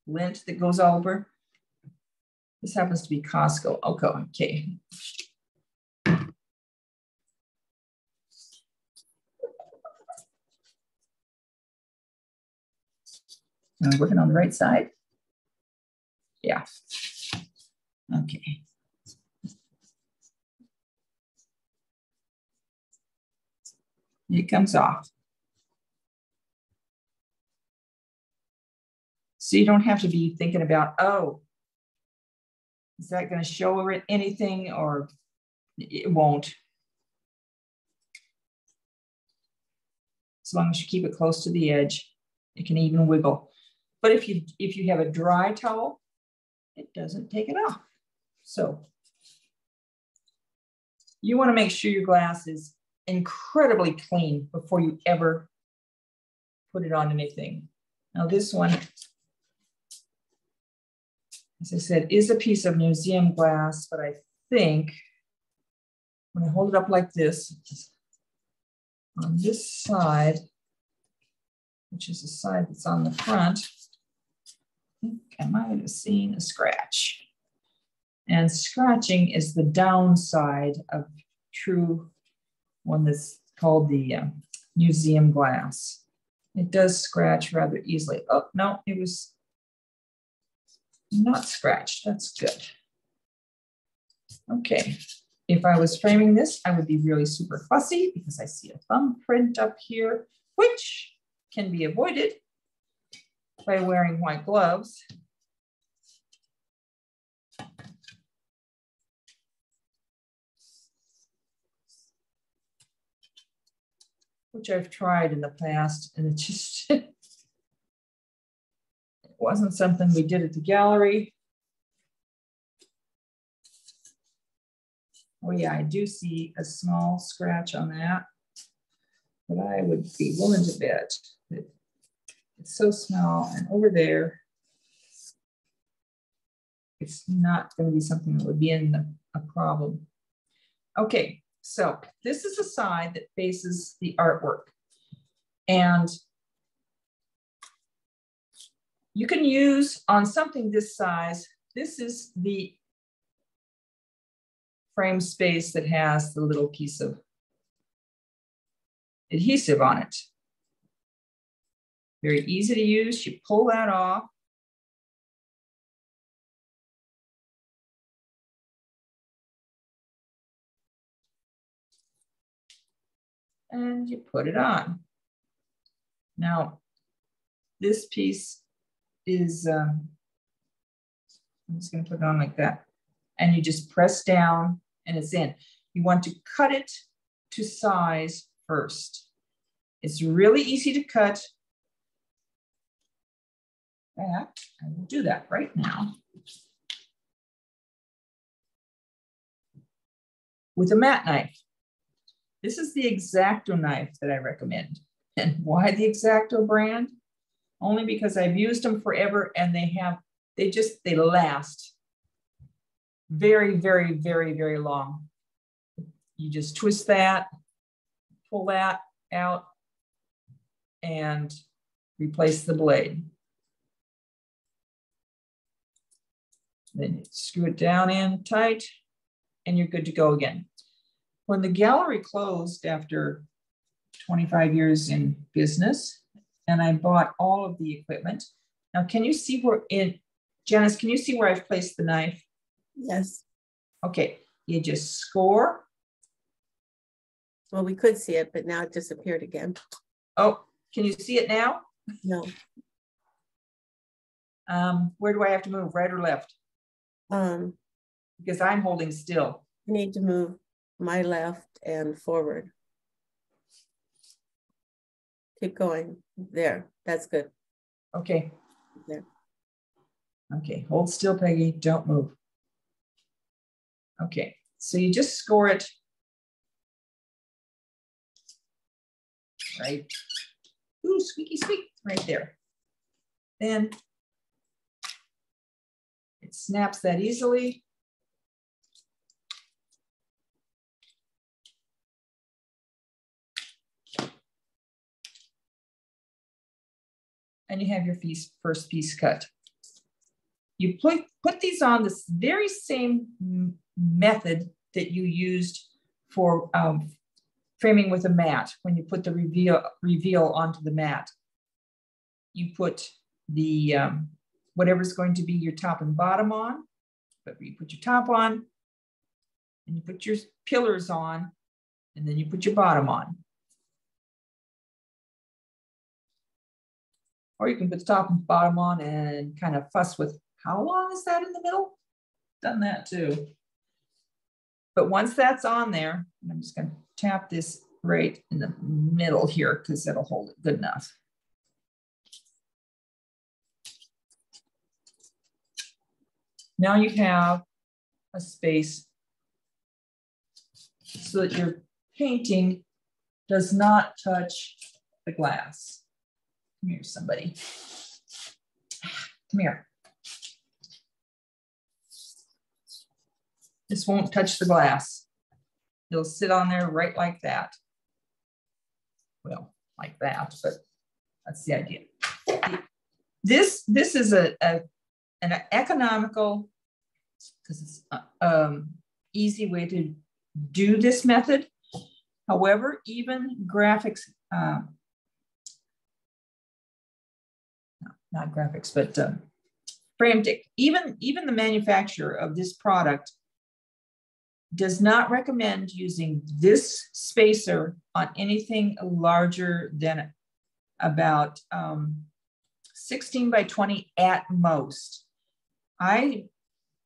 lint that goes all over. This happens to be Costco. Okay, okay. I working on the right side? Yeah. Okay. it comes off. So you don't have to be thinking about, oh, is that going to show anything or it won't. As long as you keep it close to the edge, it can even wiggle. But if you if you have a dry towel, it doesn't take it off. So you want to make sure your glass is incredibly clean before you ever put it on anything. Now this one, as I said, is a piece of museum glass, but I think when I hold it up like this, on this side, which is the side that's on the front, I think I might have seen a scratch. And scratching is the downside of true one that's called the uh, museum glass. It does scratch rather easily. Oh, no, it was not scratched. That's good. Okay, if I was framing this, I would be really super fussy because I see a thumbprint up here, which can be avoided by wearing white gloves. Which I've tried in the past and it just wasn't something we did at the gallery. Oh yeah, I do see a small scratch on that, but I would be willing to bet that it's so small and over there, it's not gonna be something that would be in the, a problem. Okay, so this is a side that faces the artwork. And you can use on something this size, this is the frame space that has the little piece of adhesive on it. Very easy to use. You pull that off. And you put it on. Now, this piece is, um, I'm just gonna put it on like that. And you just press down and it's in. You want to cut it to size first. It's really easy to cut. That, I will do that right now. With a mat knife. This is the X-Acto knife that I recommend. And why the X-Acto brand? Only because I've used them forever and they have, they just, they last very, very, very, very long. You just twist that, pull that out, and replace the blade. Then screw it down in tight, and you're good to go again. When the gallery closed after 25 years in business, and I bought all of the equipment. Now, can you see where in, Janice, can you see where I've placed the knife? Yes. Okay, you just score. Well, we could see it, but now it disappeared again. Oh, can you see it now? No. Um, where do I have to move, right or left? Um, Because I'm holding still. I need to move my left and forward. Keep going. There. That's good. Okay. There. Okay, hold still, Peggy. Don't move. Okay, so you just score it right. Ooh, squeaky squeak, right there. Then it snaps that easily. And you have your piece, first piece cut. You put, put these on this very same method that you used for um, framing with a mat when you put the reveal, reveal onto the mat. You put the um, whatever's going to be your top and bottom on, but you put your top on, and you put your pillars on, and then you put your bottom on. Or you can put the top and bottom on and kind of fuss with how long is that in the middle? Done that too. But once that's on there, I'm just going to tap this right in the middle here because that'll hold it good enough. Now you have a space so that your painting does not touch the glass. Come here, somebody. Come here. This won't touch the glass. It'll sit on there right like that. Well, like that, but that's the idea. This, this is a, a an economical, because it's um, easy way to do this method. However, even graphics, uh, no, not graphics, but um, FrameTek, even, even the manufacturer of this product does not recommend using this spacer on anything larger than about um, 16 by 20 at most. I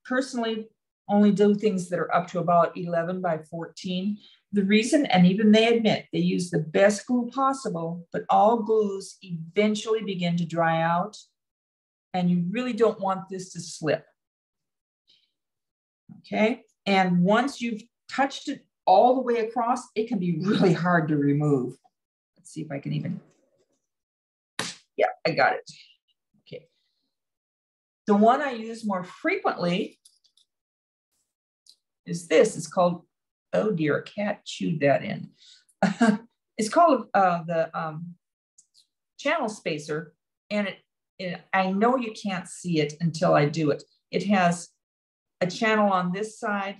personally only do things that are up to about 11 by 14. The reason, and even they admit, they use the best glue possible, but all glues eventually begin to dry out, and you really don't want this to slip. Okay, and once you've touched it all the way across, it can be really hard to remove. Let's see if I can even, yeah, I got it. Okay. The one I use more frequently is this, it's called oh dear, a cat chewed that in. it's called uh, the um, channel spacer, and it, it, I know you can't see it until I do it. It has a channel on this side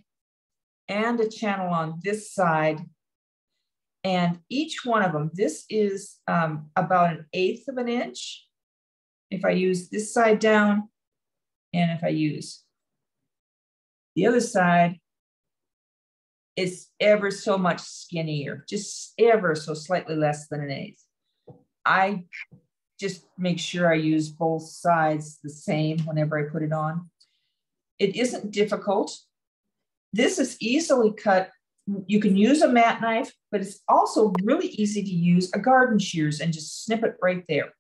and a channel on this side. And each one of them, this is um, about an eighth of an inch. If I use this side down, and if I use the other side, is ever so much skinnier, just ever so slightly less than an eighth. I just make sure I use both sides the same whenever I put it on. It isn't difficult. This is easily cut. You can use a mat knife, but it's also really easy to use a garden shears and just snip it right there,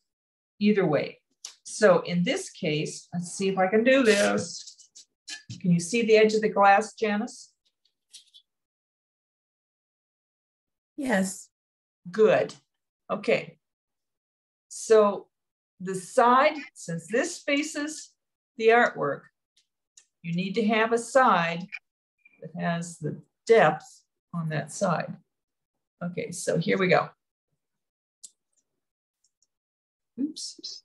either way. So in this case, let's see if I can do this. Can you see the edge of the glass, Janice? Yes. Good. Okay. So the side, since this faces the artwork, you need to have a side that has the depth on that side. Okay, so here we go. Oops.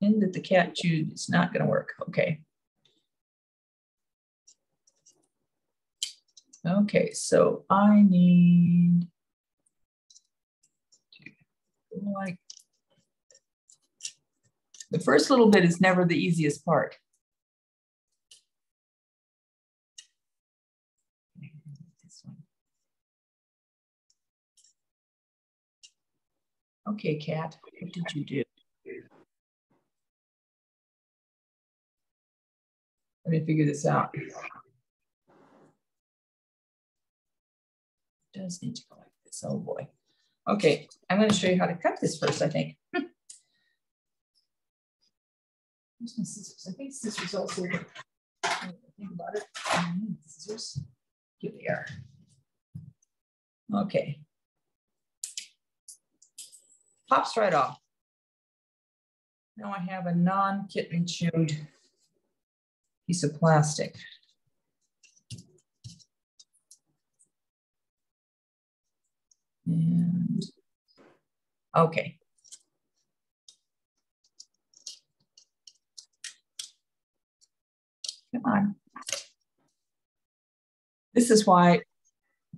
In that the cat chewed, it's not gonna work, okay. Okay, so I need like the first little bit is never the easiest part. Okay, Kat, what did you do? Let me figure this out. Does need to go like this. Oh boy. Okay, I'm going to show you how to cut this first, I think. Hmm. My scissors? I think scissors also think about it. Mm, scissors. Here they are. Okay. Pops right off. Now I have a non-kitten chewed piece of plastic. And okay. Come on. This is why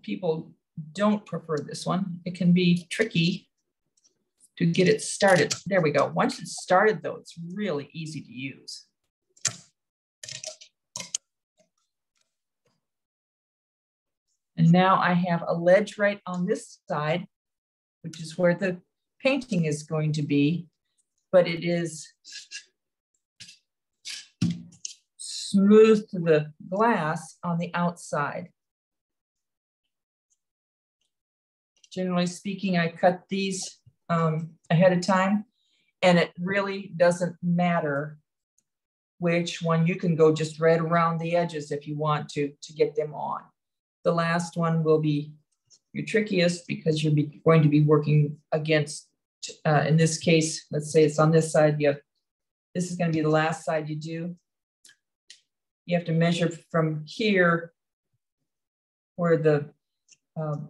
people don't prefer this one. It can be tricky to get it started. There we go. Once it's started though, it's really easy to use. And now I have a ledge right on this side, which is where the painting is going to be, but it is smooth to the glass on the outside. Generally speaking, I cut these um, ahead of time and it really doesn't matter which one you can go just right around the edges if you want to to get them on. The last one will be your trickiest because you're going to be working against, uh, in this case, let's say it's on this side, you have, this is gonna be the last side you do. You have to measure from here where the um,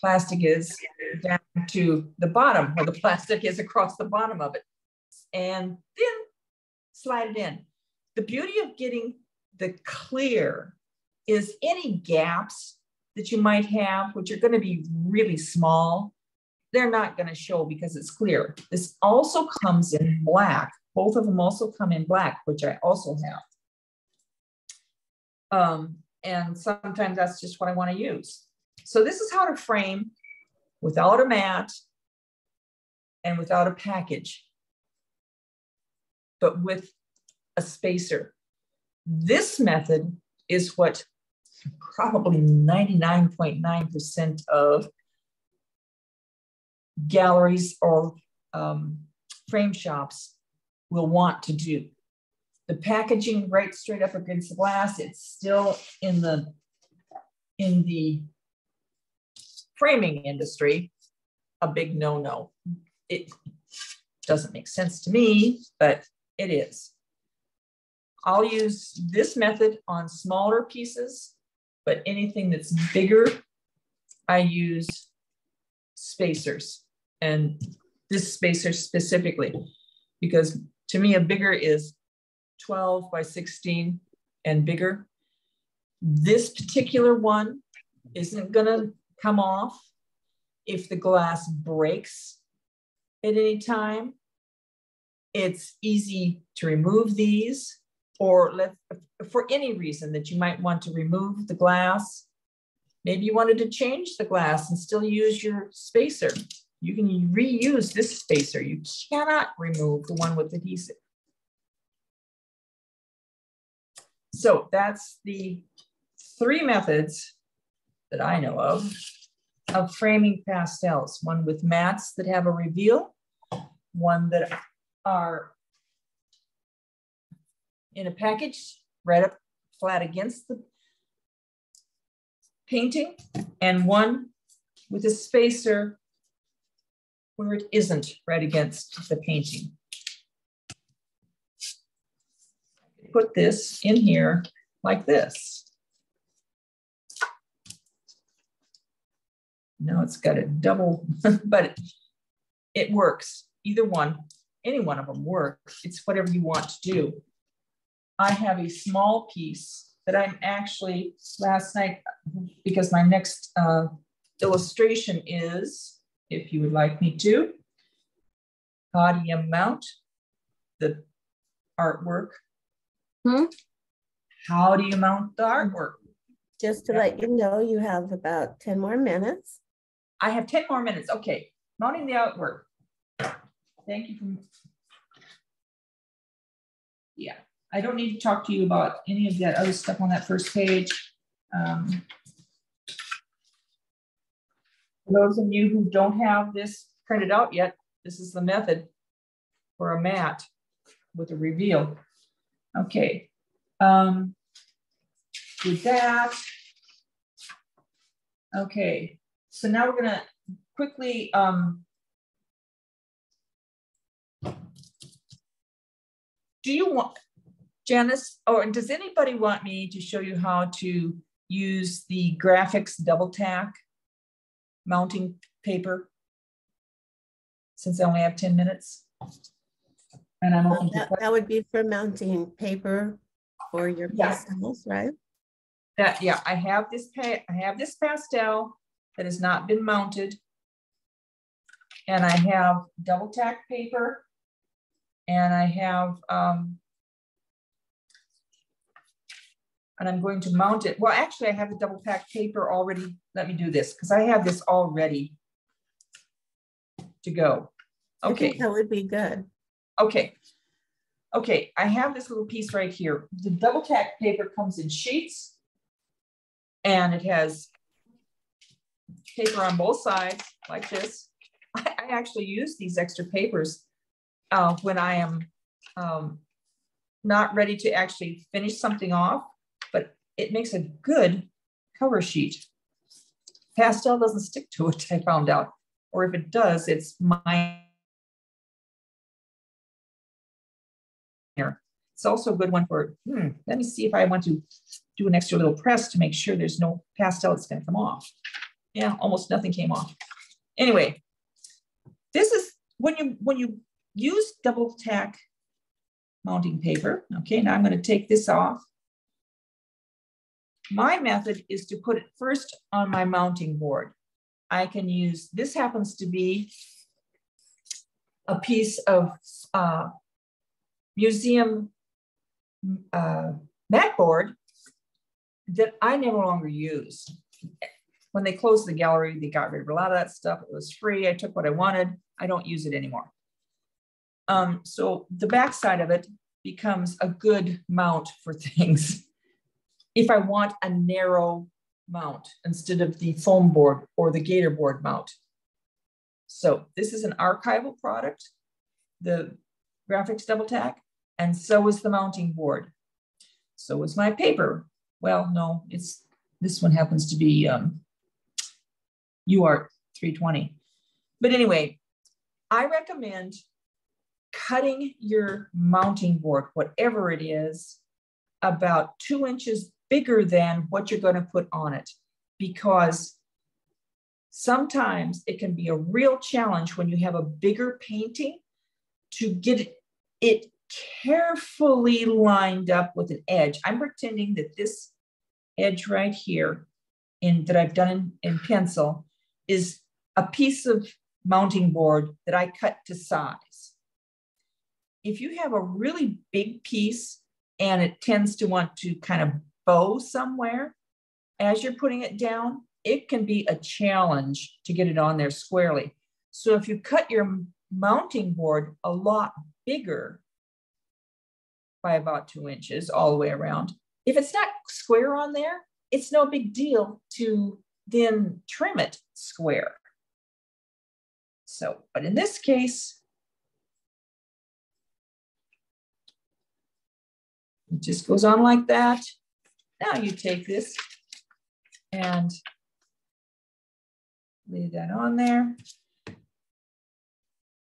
plastic is down to the bottom where the plastic is across the bottom of it. And then slide it in. The beauty of getting the clear is any gaps that you might have, which are going to be really small, they're not going to show because it's clear. This also comes in black. Both of them also come in black, which I also have. Um, and sometimes that's just what I want to use. So this is how to frame without a mat and without a package, but with a spacer. This method is what probably 99.9% of galleries or um, frame shops will want to do. The packaging right straight up against the glass, it's still in the in the framing industry, a big no-no. It doesn't make sense to me, but it is. I'll use this method on smaller pieces, but anything that's bigger, I use spacers and this spacer specifically, because to me, a bigger is 12 by 16 and bigger. This particular one isn't gonna come off if the glass breaks at any time. It's easy to remove these or let for any reason that you might want to remove the glass. Maybe you wanted to change the glass and still use your spacer. You can reuse this spacer. You cannot remove the one with adhesive. So that's the three methods that I know of of framing pastels, one with mats that have a reveal, one that are in a package right up flat against the painting, and one with a spacer where it isn't right against the painting. Put this in here like this. No, it's got a double, but it works. Either one, any one of them works. It's whatever you want to do. I have a small piece that I'm actually last night, because my next uh, illustration is, if you would like me to, how do you mount the artwork? Hmm? How do you mount the artwork? Just to let you know, you have about 10 more minutes. I have 10 more minutes. Okay, mounting the artwork. Thank you. For... I don't need to talk to you about any of that other stuff on that first page. Um, for those of you who don't have this printed out yet, this is the method for a mat with a reveal. Okay, um, with that, okay, so now we're gonna quickly um, do you want, Janice, or does anybody want me to show you how to use the graphics double tack mounting paper? Since I only have 10 minutes. And I'm open that, that would be for mounting paper for your pastels, yeah. right? That yeah, I have this I have this pastel that has not been mounted. And I have double tack paper and I have, um, and I'm going to mount it. Well, actually I have the double tack paper already. Let me do this because I have this all ready to go. Okay. that would be good. Okay. Okay, I have this little piece right here. The double tack paper comes in sheets and it has paper on both sides like this. I, I actually use these extra papers uh, when I am um, not ready to actually finish something off, it makes a good cover sheet. Pastel doesn't stick to it, I found out. Or if it does, it's here. It's also a good one for, hmm, let me see if I want to do an extra little press to make sure there's no pastel that's gonna come off yeah, almost nothing came off. Anyway, this is when you when you use double tack mounting paper. Okay, now I'm going to take this off. My method is to put it first on my mounting board. I can use, this happens to be a piece of uh, museum uh, mat board that I no longer use. When they closed the gallery, they got rid of a lot of that stuff. It was free. I took what I wanted. I don't use it anymore. Um, so the backside of it becomes a good mount for things. If I want a narrow mount instead of the foam board or the gator board mount. So this is an archival product, the graphics double tack, and so is the mounting board. So is my paper. Well, no, it's this one happens to be um, UART 320. But anyway, I recommend cutting your mounting board, whatever it is, about two inches bigger than what you're going to put on it because sometimes it can be a real challenge when you have a bigger painting to get it carefully lined up with an edge. I'm pretending that this edge right here in that I've done in, in pencil is a piece of mounting board that I cut to size. If you have a really big piece and it tends to want to kind of bow somewhere, as you're putting it down, it can be a challenge to get it on there squarely. So if you cut your mounting board a lot bigger by about two inches all the way around, if it's not square on there, it's no big deal to then trim it square. So, but in this case, it just goes on like that. Now you take this and lay that on there.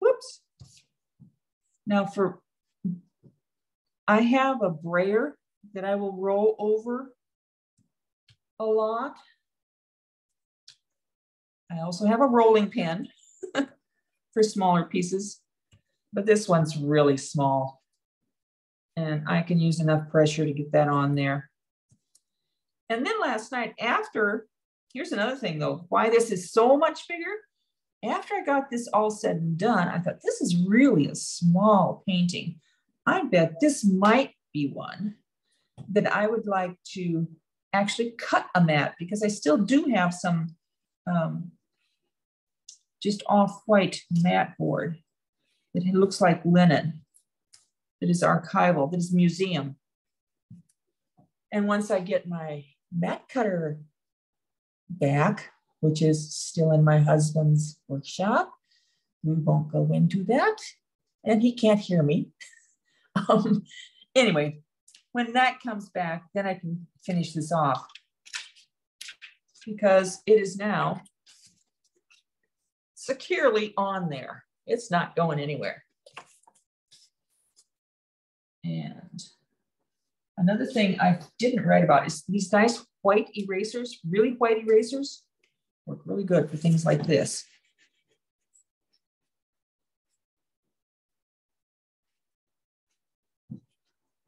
Whoops. Now for, I have a brayer that I will roll over a lot. I also have a rolling pin for smaller pieces, but this one's really small. And I can use enough pressure to get that on there. And then last night after, here's another thing though, why this is so much bigger. After I got this all said and done, I thought this is really a small painting. I bet this might be one that I would like to actually cut a mat because I still do have some um, just off-white mat board that looks like linen, that is archival, that is museum. And once I get my mat cutter back, which is still in my husband's workshop. We won't go into that, and he can't hear me. um, anyway, when that comes back, then I can finish this off because it is now securely on there. It's not going anywhere. And Another thing I didn't write about is these nice white erasers, really white erasers, work really good for things like this.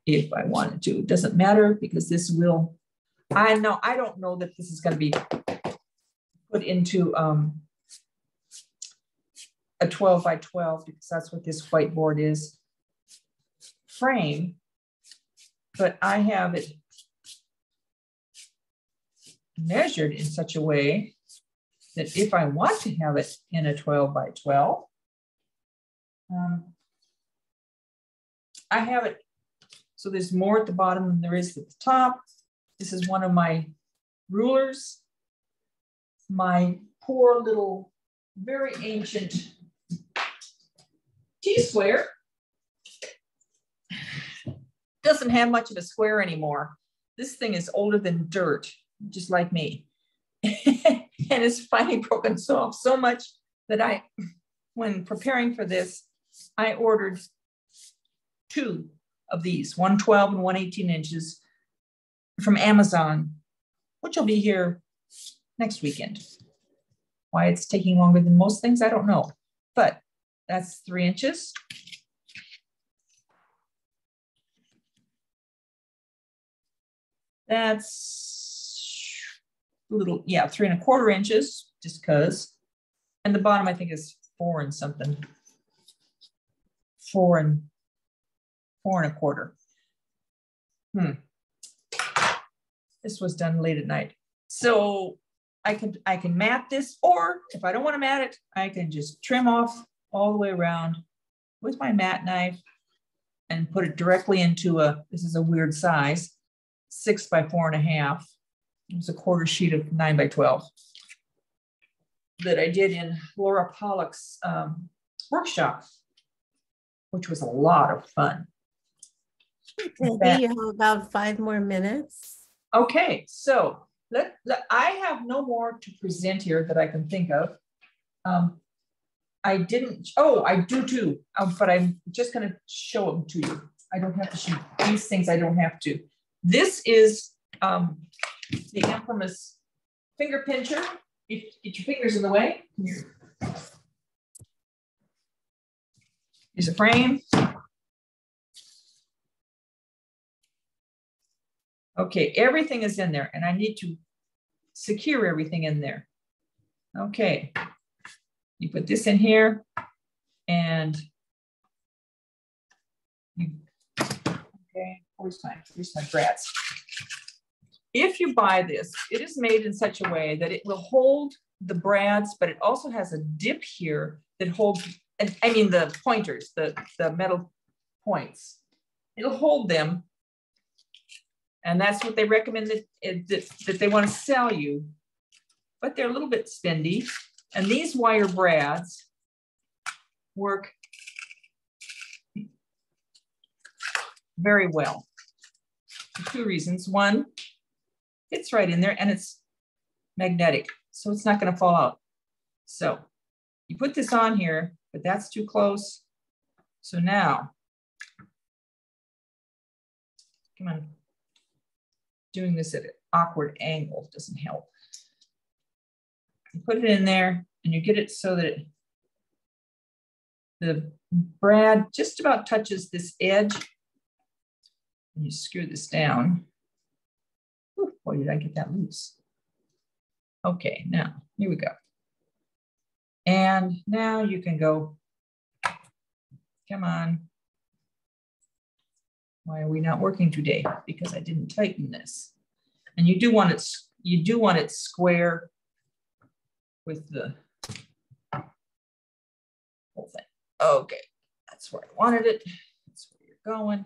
If I wanted to, it doesn't matter because this will, I know, I don't know that this is gonna be put into um, a 12 by 12 because that's what this whiteboard is frame but I have it measured in such a way that if I want to have it in a 12 by 12, um, I have it, so there's more at the bottom than there is at the top. This is one of my rulers. My poor little, very ancient T-square doesn't have much of a square anymore. This thing is older than dirt, just like me. and it's finally broken off so much that I, when preparing for this, I ordered two of these, 112 and 118 inches from Amazon, which will be here next weekend. Why it's taking longer than most things, I don't know. But that's three inches. That's a little, yeah, three and a quarter inches, just cause. And the bottom, I think, is four and something. Four and four and a quarter. Hmm. This was done late at night. So I can, I can mat this, or if I don't want to mat it, I can just trim off all the way around with my mat knife and put it directly into a, this is a weird size, six by four and a half. It was a quarter sheet of nine by 12 that I did in Laura Pollock's um, workshop, which was a lot of fun. Maybe you have about five more minutes. Okay, so let, let, I have no more to present here that I can think of. Um, I didn't, oh, I do too, um, but I'm just gonna show them to you. I don't have to shoot these things, I don't have to. This is um, the infamous finger pincher. Get, get your fingers in the way. Here. Here's a frame. Okay, everything is in there and I need to secure everything in there. Okay, you put this in here and you, okay, my, my? If you buy this, it is made in such a way that it will hold the brads, but it also has a dip here that holds, I mean the pointers, the, the metal points. It'll hold them and that's what they recommend that, eh, that, that they want to sell you. But they're a little bit spendy. And these wire brads work very well for two reasons. One, it's right in there and it's magnetic, so it's not going to fall out. So you put this on here, but that's too close. So now, come on, doing this at an awkward angle doesn't help. You put it in there and you get it so that it, the brad just about touches this edge. And you screw this down. Ooh, boy, did I get that loose. Okay, now here we go. And now you can go, come on, why are we not working today? Because I didn't tighten this. And you do want it, you do want it square with the whole thing. Okay, that's where I wanted it. That's where you're going.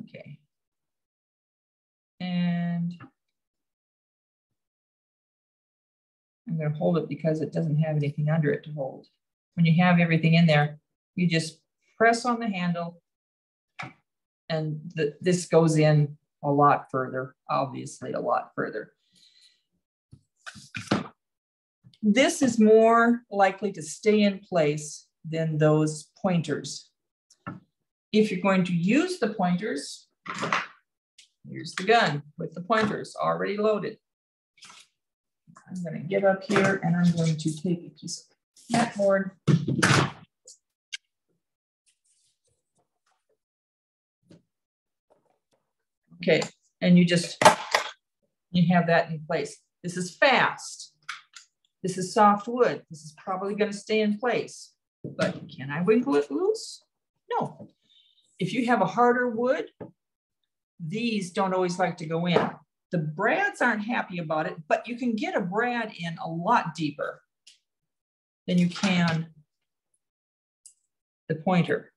Okay. And I'm going to hold it because it doesn't have anything under it to hold when you have everything in there, you just press on the handle and this goes in a lot further, obviously a lot further. This is more likely to stay in place than those pointers. If you're going to use the pointers, here's the gun with the pointers already loaded. I'm going to get up here and I'm going to take a piece of Mat board. Okay, and you just, you have that in place. This is fast. This is soft wood. This is probably gonna stay in place, but can I winkle it loose? No. If you have a harder wood, these don't always like to go in. The brads aren't happy about it, but you can get a brad in a lot deeper than you can the pointer.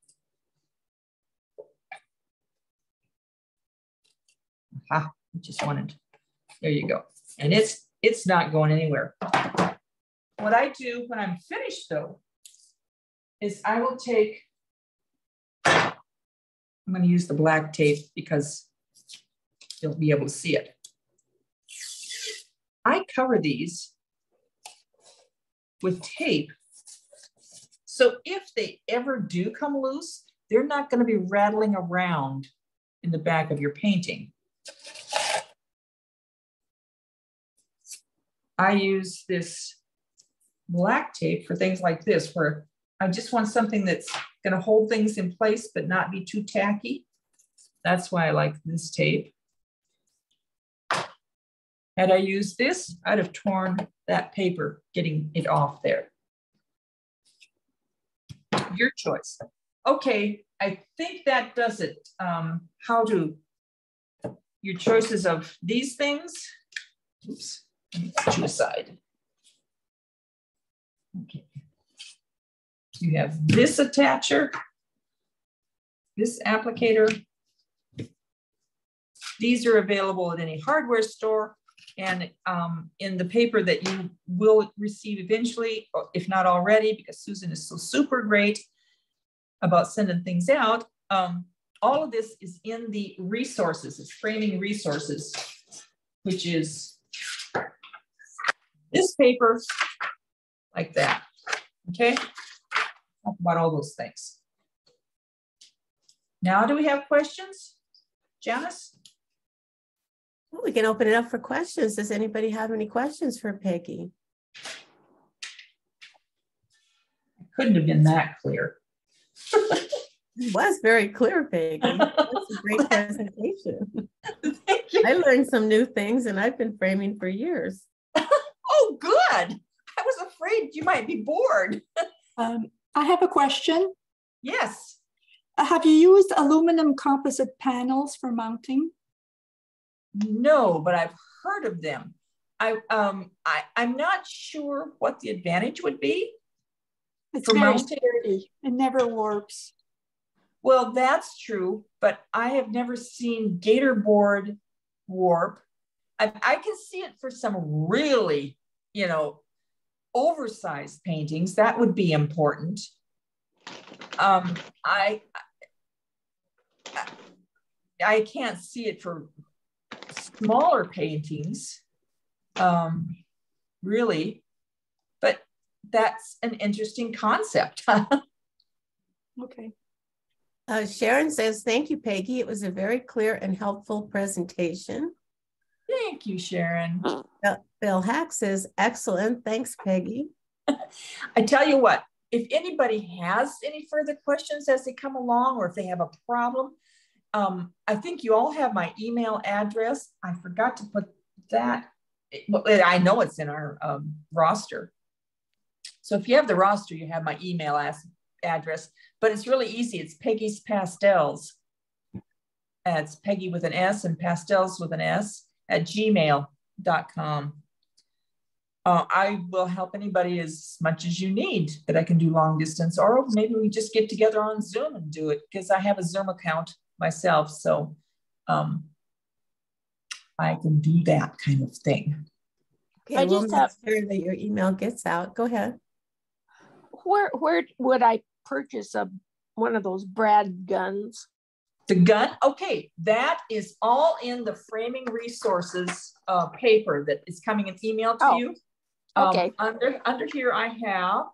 Ah, I just wanted, there you go. And it's, it's not going anywhere. What I do when I'm finished though, is I will take, I'm gonna use the black tape because you'll be able to see it. I cover these with tape. So if they ever do come loose, they're not going to be rattling around in the back of your painting. I use this black tape for things like this, where I just want something that's going to hold things in place but not be too tacky. That's why I like this tape. Had I used this, I'd have torn that paper, getting it off there. Your choice. Okay, I think that does it. Um, how to, your choices of these things. Oops, let me aside. Okay. You have this attacher, this applicator. These are available at any hardware store and um, in the paper that you will receive eventually, if not already, because Susan is so super great about sending things out, um, all of this is in the resources, it's framing resources, which is this paper like that, okay? Talk about all those things. Now, do we have questions? Janice? We can open it up for questions. Does anybody have any questions for Peggy? It Couldn't have been that clear. It was very clear, Peggy. That's a great presentation. I learned some new things and I've been framing for years. oh, good. I was afraid you might be bored. Um, I have a question. Yes. Uh, have you used aluminum composite panels for mounting? No, but I've heard of them. I um I I'm not sure what the advantage would be. It's very mounting? sturdy. It never warps. Well, that's true, but I have never seen gator board warp. I, I can see it for some really, you know, oversized paintings. That would be important. Um, I, I I can't see it for smaller paintings, um, really, but that's an interesting concept. Okay. Uh, Sharon says, thank you, Peggy. It was a very clear and helpful presentation. Thank you, Sharon. Bill- Hack says, excellent. Thanks, Peggy. I tell you what, if anybody has any further questions as they come along or if they have a problem, um, I think you all have my email address. I forgot to put that. I know it's in our um, roster. So if you have the roster, you have my email address, but it's really easy. It's Peggy's Pastels. Uh, It's Peggy with an S and pastels with an S at gmail.com. Uh, I will help anybody as much as you need that I can do long distance, or maybe we just get together on Zoom and do it because I have a Zoom account myself. So um, I can do that kind of thing. Okay, I we'll just make have- sure that your email gets out. Go ahead. Where where would I purchase a one of those Brad guns? The gun, okay, that is all in the framing resources uh, paper that is coming in email to Oh, you. Um, okay. Under under here, I have.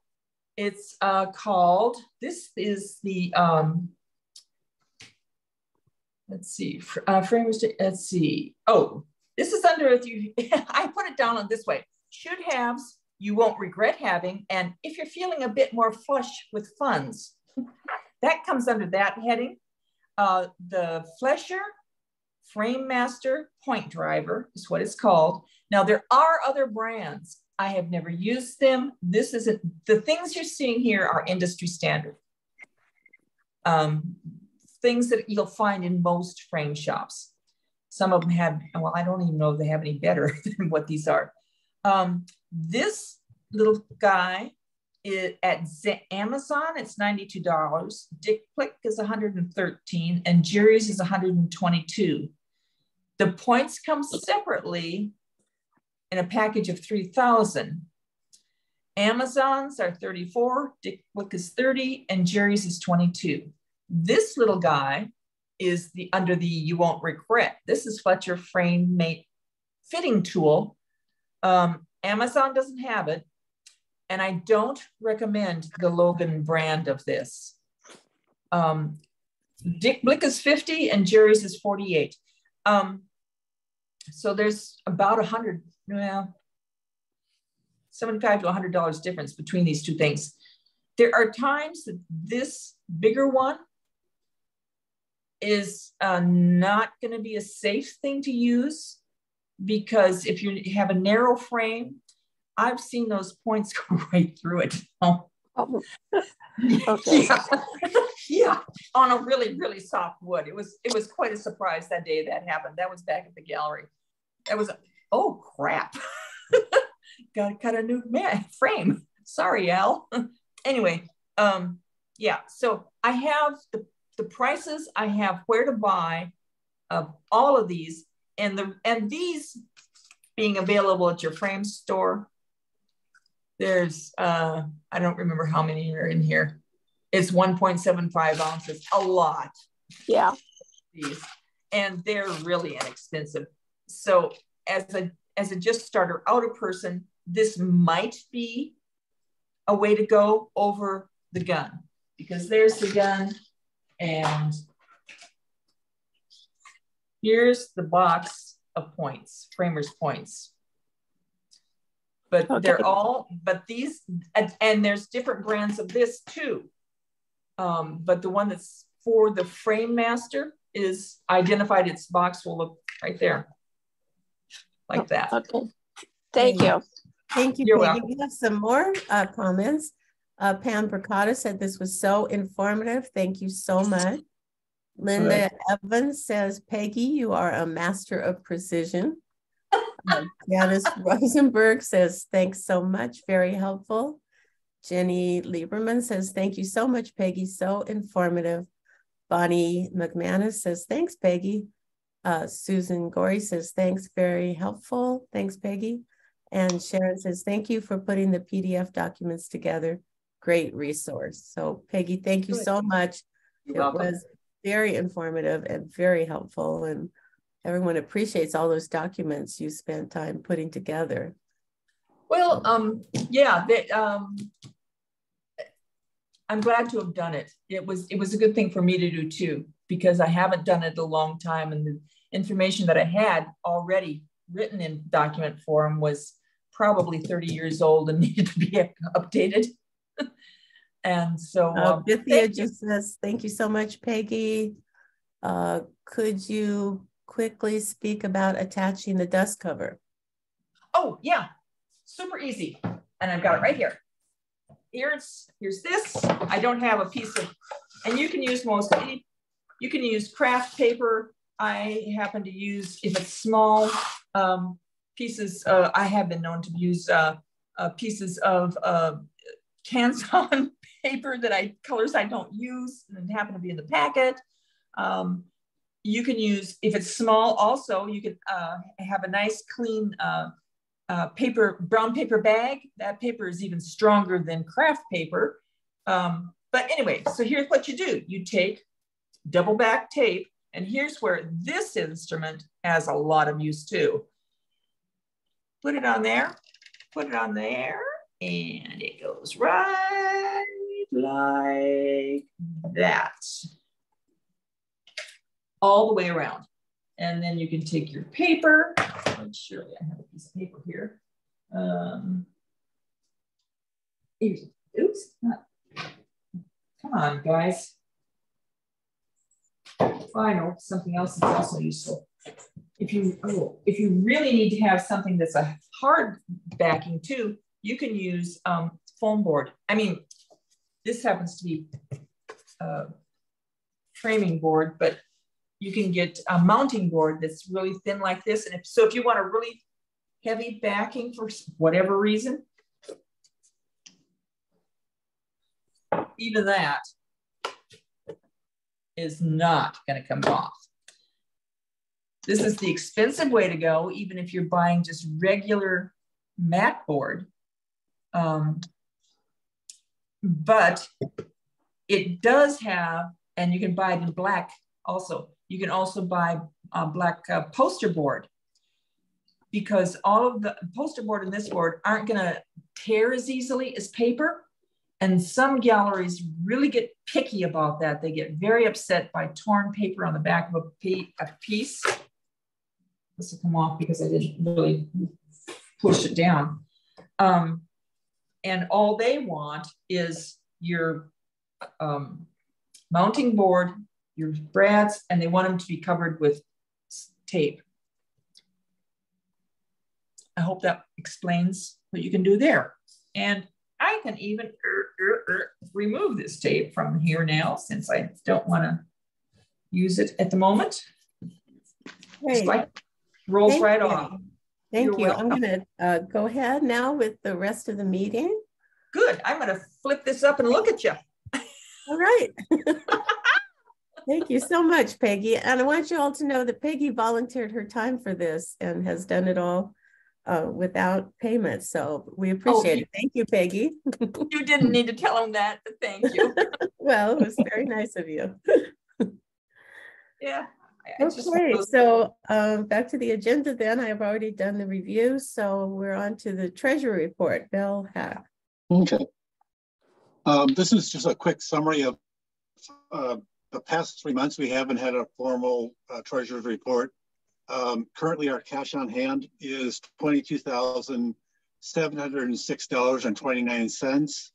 It's uh, called. This is the. Um, let's see. fr- Uh, framers. Let's see. Oh, this is under. If you, I put it down on this way. Should haves you won't regret having, and if you're feeling a bit more flush with funds, that comes under that heading. Uh, the Fletcher Frame Master Point Driver is what it's called. Now there are other brands. I have never used them. This isn't, the things you're seeing here are industry standard. Um, things that you'll find in most frame shops. Some of them have, well, I don't even know if they have any better than what these are. Um, this little guy is at Z- Amazon, it's $92. Dick Blick is 113 and Jerry's is 122. The points come separately in a package of 3,000. Amazon's are 34, Dick Blick is 30, and Jerry's is 22. This little guy is the under the you won't regret. This is Fletcher Frame Mate fitting tool. Um, Amazon doesn't have it, and I don't recommend the Logan brand of this. Um, Dick Blick is 50 and Jerry's is 48. Um, so there's about a hundred, well, 75 to $100 difference between these two things. There are times that this bigger one is uh, not going to be a safe thing to use because if you have a narrow frame, I've seen those points go right through it. Oh, Okay. Yeah. yeah, on a really, really soft wood. It was it was quite a surprise that day that happened. That was back at the gallery. That was oh crap. Gotta cut a new man frame. Sorry, Al. anyway, um, yeah, so I have the, the prices, I have where to buy of all of these, and the and these being available at your frame store. There's uh I don't remember how many are in here. It's 1.75 ounces, a lot. Yeah. And they're really inexpensive. So as a as a just starter outer person, this might be a way to go over the gun because there's the gun and here's the box of points, framers points. But Okay. they're all, but these, and, and there's different brands of this too. Um, but the one that's for the frame master is identified, its box will look right there. Like that. Okay. Thank you. Thank you, You're Peggy. welcome. We have some more uh, comments. Uh, Pam Percotta said this was so informative. Thank you so much. Linda Evans says, Peggy, you are a master of precision. Janice Rosenberg says, thanks so much. Very helpful. Jenny Lieberman says, thank you so much, Peggy. So informative. Bonnie McManus says, thanks, Peggy. Uh, Susan Gorey says, thanks, very helpful. Thanks, Peggy. And Sharon says, thank you for putting the PDF documents together. Great resource. So Peggy, thank you so much. You're It welcome. was very informative and very helpful and everyone appreciates all those documents you spent time putting together. Well, um, yeah, that, um, I'm glad to have done it. It was, it was a good thing for me to do too, because I haven't done it a long time and the information that I had already written in document form was probably 30 years old and needed to be updated. and so, Uh, um, Bithia thank you. just says, thank you so much, Peggy. Uh, could you quickly speak about attaching the dust cover? Oh, yeah, super easy. And I've got it right here. Here's, here's this. I don't have a piece of, and you can use most you can use craft paper. I happen to use, if it's small um, pieces, uh, I have been known to use uh, uh, pieces of uh, Canson paper that I, colors I don't use and happen to be in the packet. Um, you can use, if it's small also, you can uh, have a nice clean uh, uh, paper, brown paper bag. That paper is even stronger than craft paper. Um, but anyway, so here's what you do. You take double back tape, and here's where this instrument has a lot of use too. Put it on there, put it on there, and it goes right like that. All the way around. And then you can take your paper, and surely I have a piece of paper here. Um, oops, not, come on, guys. Final, something else that's also useful. If you, oh, if you really need to have something that's a hard backing too, you can use um, foam board. I mean, this happens to be framing board, but you can get a mounting board that's really thin like this. And if, so if you want a really heavy backing for whatever reason, even that is not gonna come off. This is the expensive way to go, even if you're buying just regular mat board. Um, but it does have, and you can buy it in black also. You can also buy a black uh, poster board because all of the poster board and this board aren't gonna tear as easily as paper. And some galleries really get picky about that. They get very upset by torn paper on the back of a, a piece. This will come off because I didn't really push it down. Um, and all they want is your um, mounting board, your brads, and they want them to be covered with tape. I hope that explains what you can do there. And I can even er, er, er, remove this tape from here now since I don't want to use it at the moment. Great. Like rolls Thank right you. off. Thank You're you. I'm gonna uh, go ahead now with the rest of the meeting. Good. I'm going to flip this up and look at you. All right. Thank you so much, Peggy. And I want you all to know that Peggy volunteered her time for this and has done it all uh, without payment. So we appreciate you- it. Thank you, Peggy. You didn't need to tell him that, but thank you. Well, it was very nice of you. Yeah. I- I just Okay, so um, back to the agenda then. I've already done the review, so we're on to the treasury report. Bill Hack. Okay. Um, this is just a quick summary of, uh, the past three months, we haven't had a formal, uh, treasurer's report. Um, currently, our cash on hand is twenty-two thousand, seven hundred and six dollars and twenty-nine cents.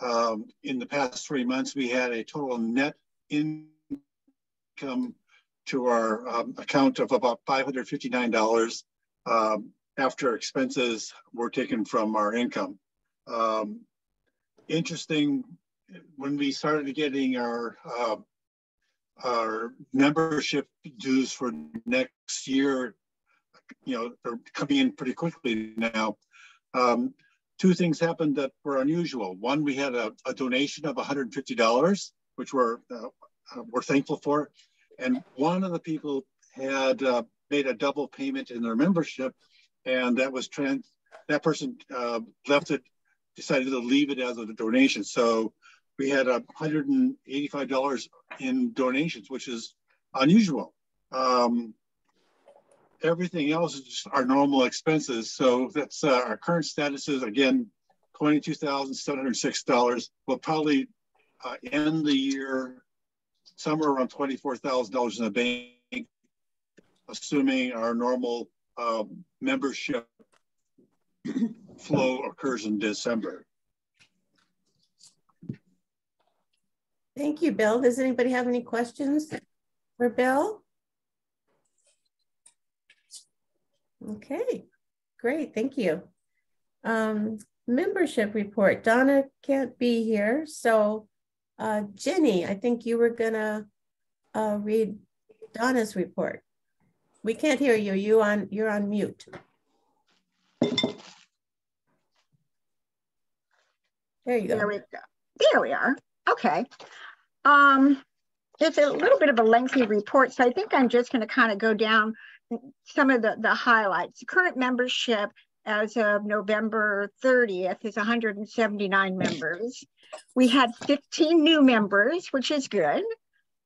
Um, in the past three months, we had a total net income to our, um, account of about five hundred fifty-nine dollars, um, after expenses were taken from our income. Um, interesting, when we started getting our, uh, our membership dues for next year, you know, are coming in pretty quickly now. Um, two things happened that were unusual. One, we had a, a donation of $150, which we're, uh, uh, we're thankful for. And one of the people had uh, made a double payment in their membership, and that was trans. That person uh, left it, decided to leave it as a donation. So we had a hundred and eighty-five dollars in donations, which is unusual. Um, everything else is just our normal expenses. So that's uh, our current status is again twenty-two thousand seven hundred six dollars. We'll probably uh, end the year somewhere around twenty-four thousand dollars in the bank, assuming our normal uh, membership flow occurs in December. Thank you, Bill. Does anybody have any questions for Bill? Okay, great, thank you. Um, membership report. Donna can't be here, so uh, Jenny, I think you were gonna uh, read Donna's report. We can't hear you. You on? You're on mute. There you go. There we go. There we are. Okay. Um, it's a little bit of a lengthy report, so I think I'm just going to kind of go down some of the, the highlights. Current membership as of November 30th is 179 members. We had 15 new members, which is good.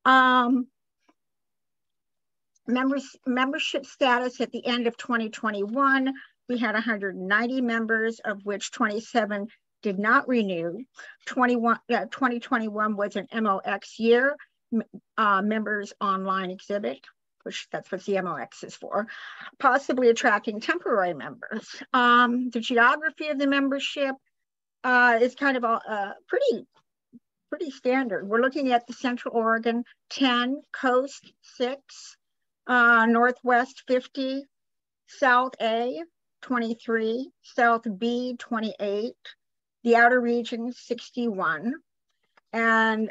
Um, members membership status at the end of 2021, we had 190 members, of which 27 did not renew. 21, uh, 2021 was an MOX year, uh, members online exhibit, which that's what the MOX is for, possibly attracting temporary members. Um, the geography of the membership uh, is kind of a, uh, pretty, pretty standard. We're looking at the Central Oregon 10, Coast 6, uh, Northwest 50, South A 23, South B 28, the outer region 61 and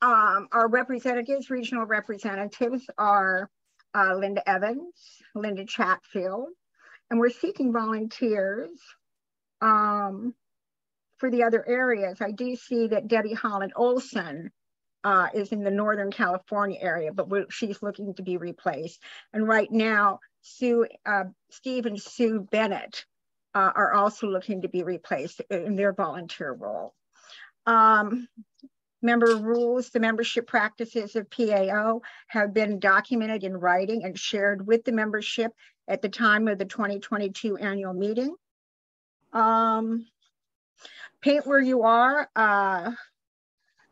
um, our representatives regional representatives are uh, linda evans linda chatfield and we're seeking volunteers um, for the other areas. I do see that debbie holland olson uh, is in the northern california area but she's looking to be replaced. And right now sue uh, steve and sue bennett uh, are also looking to be replaced in their volunteer role. Um, member rules, the membership practices of PAO have been documented in writing and shared with the membership at the time of the 2022 annual meeting. Um, paint where you are. Uh,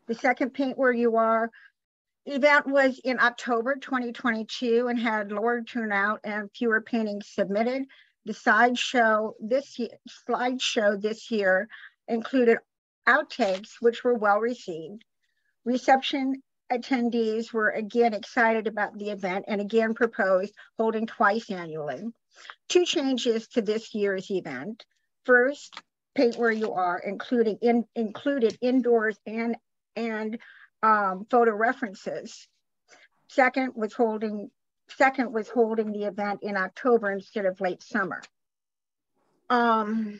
the second paint where you are event was in October 2022 and had lower turnout and fewer paintings submitted. The sideshow this year, slideshow this year included outtakes, which were well received. Reception attendees were again excited about the event and again proposed holding twice annually. Two changes to this year's event. First, paint where you are, including in, included indoors and, and um, photo references. Second was holding, second was holding the event in October instead of late summer. Um,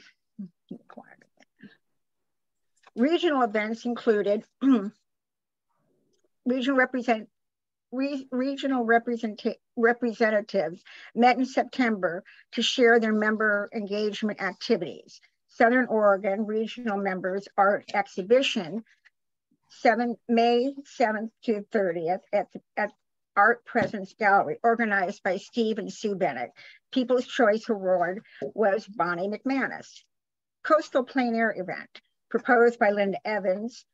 regional events included regional represent re, regional represent, representatives met in September to share their member engagement activities. Southern Oregon regional members art exhibition 7 May 7th to 30th at, at Art Presence Gallery, organized by Steve and Sue Bennett. People's Choice Award was Bonnie McManus. Coastal Plein Air event, proposed by Linda Evans.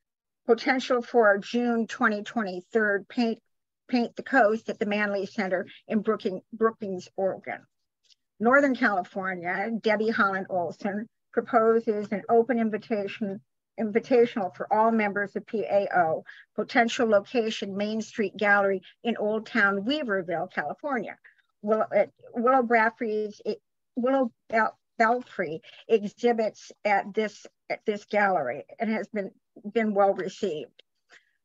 Potential for June 2023 paint, paint the coast at the Manley Center in Brookings, Brookings, Oregon. Northern California, Debbie Holland Olson proposes an open invitation invitational for all members of PAO, potential location Main Street Gallery in Old Town Weaverville, California. Willow, uh, Willow Belfry's, Willow Bel Belfry exhibits at this at this gallery and has been been well received.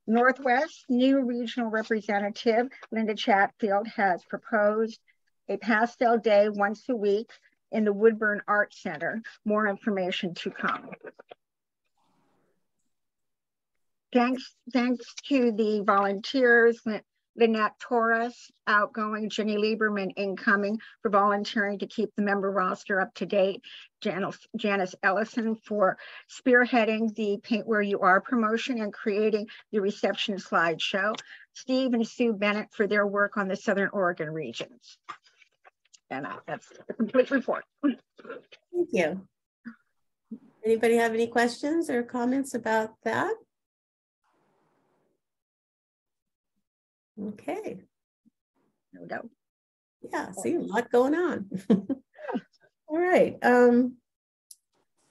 Northwest new regional representative Linda Chatfield has proposed a pastel day once a week in the Woodburn Art Center. More information to come. Thanks, thanks to the volunteers, Lynette Torres, outgoing, Jenny Lieberman, incoming, for volunteering to keep the member roster up to date, Janice, Janice Ellison for spearheading the Paint Where You Are promotion and creating the reception slideshow, Steve and Sue Bennett for their work on the Southern Oregon regions. And uh, that's a complete report. Thank you. Anybody have any questions or comments about that? Okay. No doubt. Yeah, see a lot going on. All right. Um,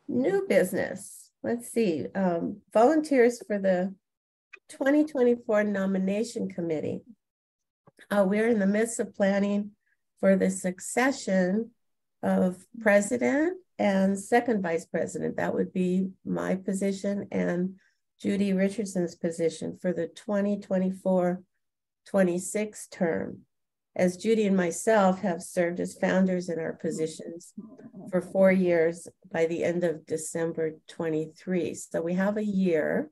new business. Let's see. Um, volunteers for the 2024 nomination committee. Uh, we're in the midst of planning for the succession of president and second vice president. That would be my position and Judy Richardson's position for the 2024 26 term, as Judy and myself have served as founders in our positions for four years by the end of December 23. So we have a year.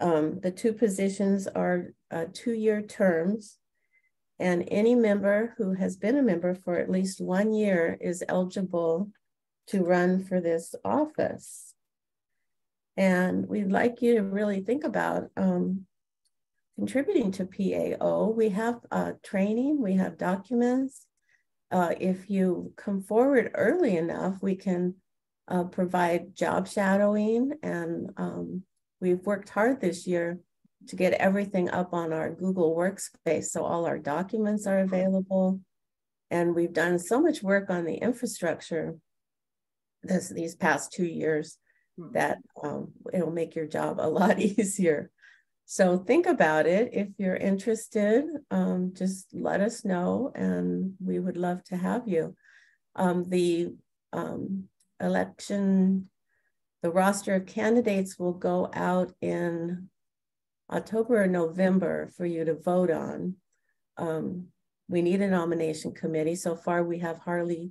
Um, the two positions are uh, two year terms, and any member who has been a member for at least one year is eligible to run for this office. And we'd like you to really think about um, contributing to PAO. We have uh, training, we have documents. Uh, if you come forward early enough, we can uh, provide job shadowing. And um, we've worked hard this year to get everything up on our Google Workspace. So all our documents are available. And we've done so much work on the infrastructure this, these past two years hmm. that um, it'll make your job a lot easier. So think about it. If you're interested, um, just let us know and we would love to have you. Um, the um, election, the roster of candidates will go out in October or November for you to vote on. Um, we need a nomination committee. So far, we have Harley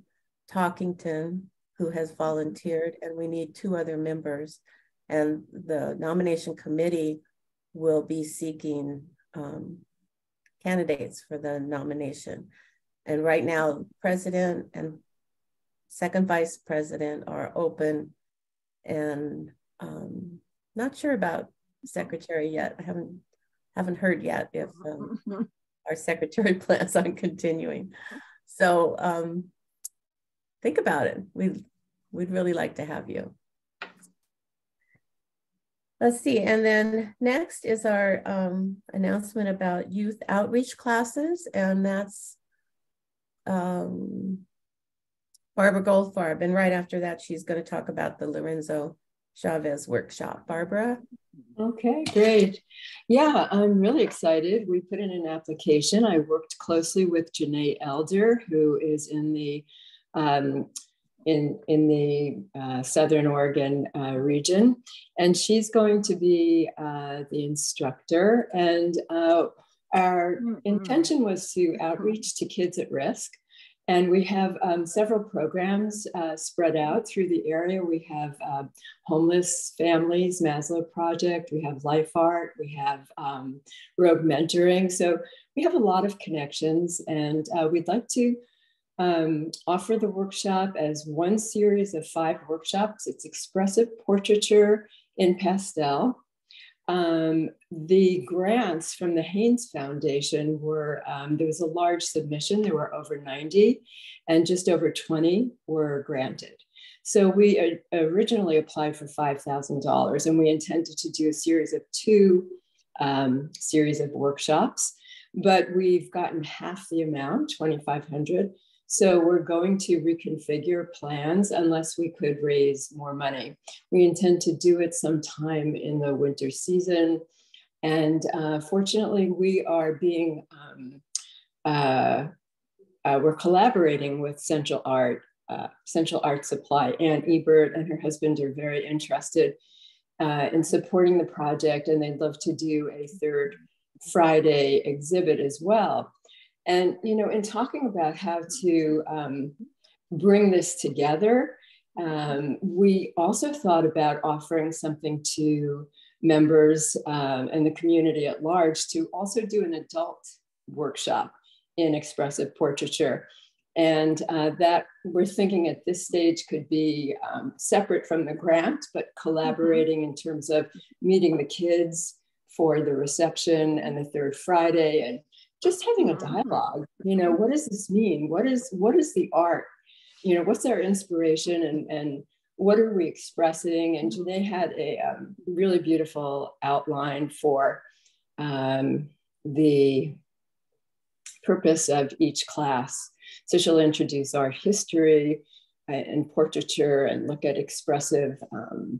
Talkington, who has volunteered, and we need two other members. And the nomination committee will be seeking um, candidates for the nomination. And right now, president and second vice president are open and um, not sure about secretary yet. I haven't haven't heard yet if um, our secretary plans on continuing. So um, think about it. We we'd really like to have you. Let's see, and then next is our um, announcement about youth outreach classes, and that's um, Barbara Goldfarb. And right after that, she's going to talk about the Lorenzo Chavez workshop. Barbara? Okay, great. Yeah, I'm really excited. We put in an application. I worked closely with Janae Elder, who is in the um, in, in the uh, Southern Oregon uh, region. And she's going to be uh, the instructor. And uh, our mm-hmm. intention was to outreach to kids at risk. And we have um, several programs uh, spread out through the area. We have uh, homeless families, Maslow Project, we have Life Art, we have um, Rogue Mentoring. So we have a lot of connections, and uh, we'd like to um, offer the workshop as one series of five workshops. It's expressive portraiture in pastel. Um, the grants from the Haynes Foundation were, um, there was a large submission, there were over 90, and just over 20 were granted. So we originally applied for $5,000 and we intended to do a series of two um, series of workshops, but we've gotten half the amount, 2,500. So we're going to reconfigure plans unless we could raise more money. We intend to do it sometime in the winter season. And uh, fortunately, we are being, um, uh, uh, we're collaborating with Central Art, uh, Central Art Supply. Ann Ebert and her husband are very interested uh, in supporting the project, and they'd love to do a third Friday exhibit as well. And, you know, in talking about how to um, bring this together, um, we also thought about offering something to members um, and the community at large to also do an adult workshop in expressive portraiture. And uh, that we're thinking at this stage could be um, separate from the grant, but collaborating in terms of meeting the kids for the reception and the third Friday and just having a dialogue you know what does this mean? What is what is the art? You know what's our inspiration and and what are we expressing? And they had a um, really beautiful outline for um, the purpose of each class. So she'll introduce art history uh, and portraiture and look at expressive um,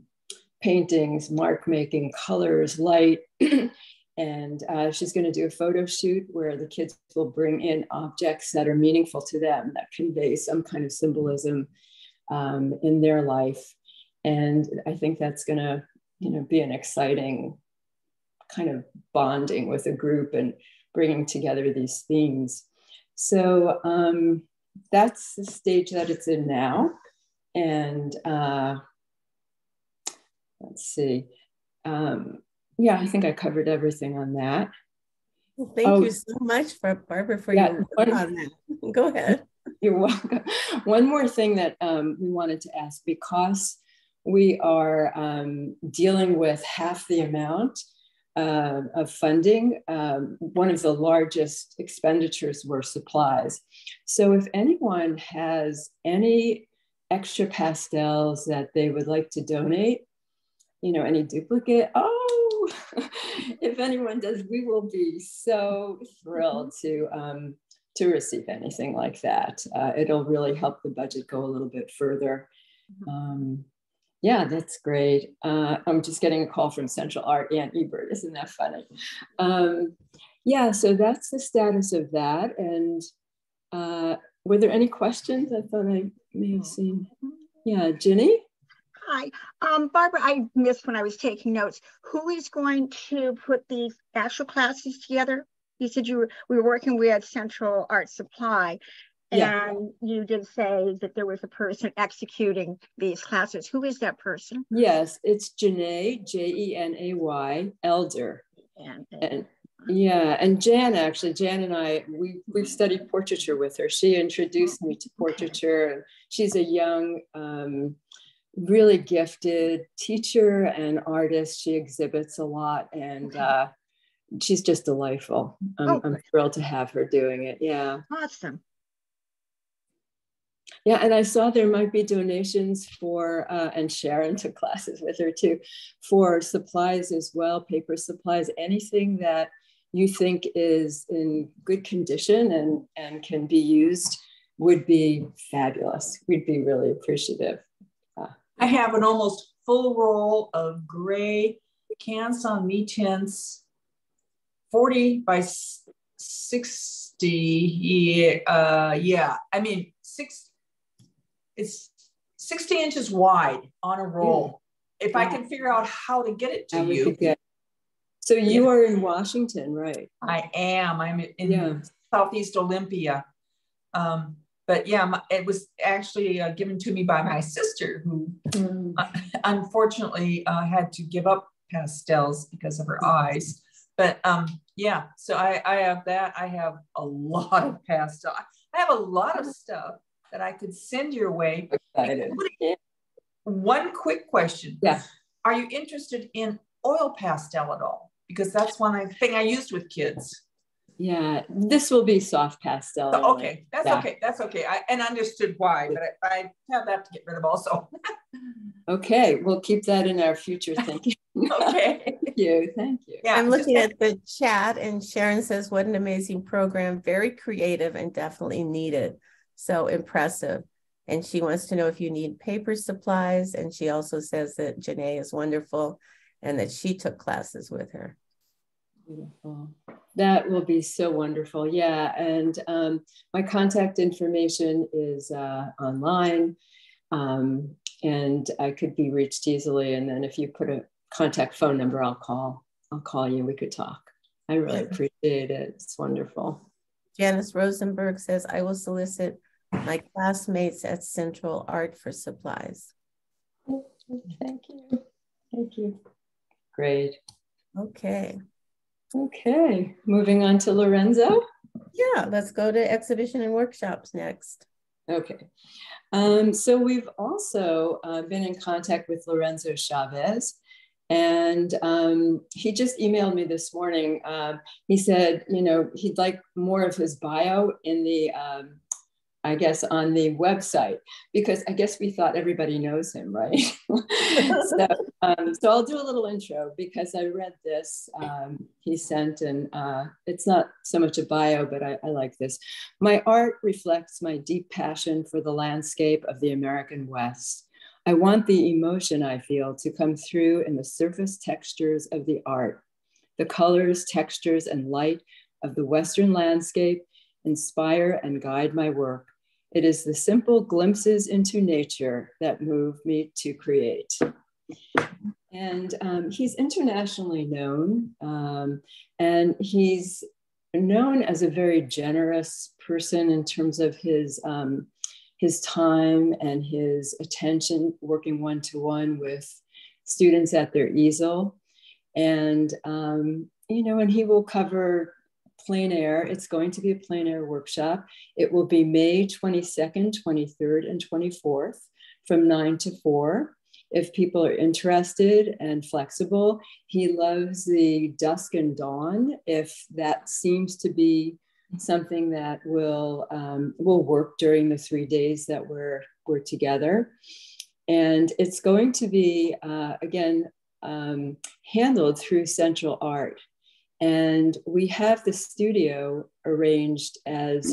paintings mark making colors light And uh, she's going to do a photo shoot where the kids will bring in objects that are meaningful to them, that convey some kind of symbolism um, in their life. And I think that's going to, you know, be an exciting kind of bonding with a group and bringing together these themes. So um, that's the stage that it's in now. And uh, let's see. Um, yeah, I think I covered everything on that. Well, thank oh, you so much for Barbara for yeah, your one, on that. Go ahead. You're welcome. One more thing that um, we wanted to ask because we are um, dealing with half the amount uh, of funding. Um, one of the largest expenditures were supplies. So if anyone has any extra pastels that they would like to donate, you know, any duplicate, oh, if anyone does, we will be so thrilled to um, to receive anything like that. Uh, it'll really help the budget go a little bit further. Um, yeah, that's great. Uh, I'm just getting a call from Central Art, Ann Ebert. Isn't that funny? Um, yeah, so that's the status of that. And uh, were there any questions? I thought I may have seen. Yeah, Ginny? Hi, um, Barbara, I missed when I was taking notes. Who is going to put these actual classes together? You said you were, we were working with Central Art Supply, and yeah. you did say that there was a person executing these classes. Who is that person? Yes, it's Jenay, J E N A Y, Elder. And, and yeah, and Jan actually, Jan and I, we we studied portraiture with her. She introduced me to portraiture, and she's a young um, really gifted teacher and artist. She exhibits a lot and uh, she's just delightful. I'm, oh, I'm thrilled to have her doing it. Yeah. Awesome. Yeah, and I saw there might be donations for, uh, and Sharon took classes with her too, for supplies as well, paper supplies, anything that you think is in good condition and, and can be used would be fabulous. We'd be really appreciative. I have an almost full roll of gray Canson Mi-Teintes, 40 by 60. Uh, yeah, I mean, six, it's 60 inches wide on a roll. If I can figure out how to get it to you, get- So you are in Washington, right? I am. I'm in Yeah. Southeast Olympia. Um, but yeah, my, it was actually uh, given to me by my sister, who Mm. unfortunately uh, had to give up pastels because of her eyes. But um, yeah, so I, I have that. I have a lot of pastel. I have a lot of stuff that I could send your way. Excited. One quick question. Yeah. Are you interested in oil pastel at all? Because that's one thing I used with kids. Yeah, this will be soft pastel. So, anyway. okay, that's Yeah. okay. That's okay. I and understood why, but I, I have that to get rid of also. Okay, we'll keep that in our future thinking. okay. Thank you, thank you. Yeah. I'm just- looking at the chat and Sharon says, what an amazing program, very creative and definitely needed. So impressive. And she wants to know if you need paper supplies. And she also says that Jenay is wonderful and that she took classes with her. Beautiful. That will be so wonderful. Yeah. And um, my contact information is uh, online um, and I could be reached easily. And then if you put a contact phone number, I'll call. I'll call you. We could talk. I really appreciate it. It's wonderful. Janice Rosenberg says, I will solicit my classmates at Central Art for supplies. Thank you. Thank you. Great. Okay. Okay. Moving on to Lorenzo. Yeah, let's go to exhibition and workshops next. Okay. Um, so we've also uh, been in contact with Lorenzo Chavez, and um, he just emailed me this morning. Um, he said, you know, he'd like more of his bio in the, um, I guess, on the website, because I guess we thought everybody knows him, right? so, um, so I'll do a little intro because I read this um, he sent, and uh, it's not so much a bio, but I, I like this. My art reflects my deep passion for the landscape of the American West. I want the emotion I feel to come through in the surface textures of the art. The colors, textures, and light of the Western landscape inspire and guide my work. It is the simple glimpses into nature that move me to create. And um, he's internationally known, um, and he's known as a very generous person in terms of his um, his time and his attention, working one to one with students at their easel, and um, you know, and he will cover plein air. It's going to be a plein air workshop. It will be May 22nd, 23rd, and 24th from 9 to 4 if people are interested and flexible. He loves the dusk and dawn if that seems to be something that will um, will work during the three days that we're we're together. And it's going to be uh, again um, handled through Central Art. And we have the studio arranged as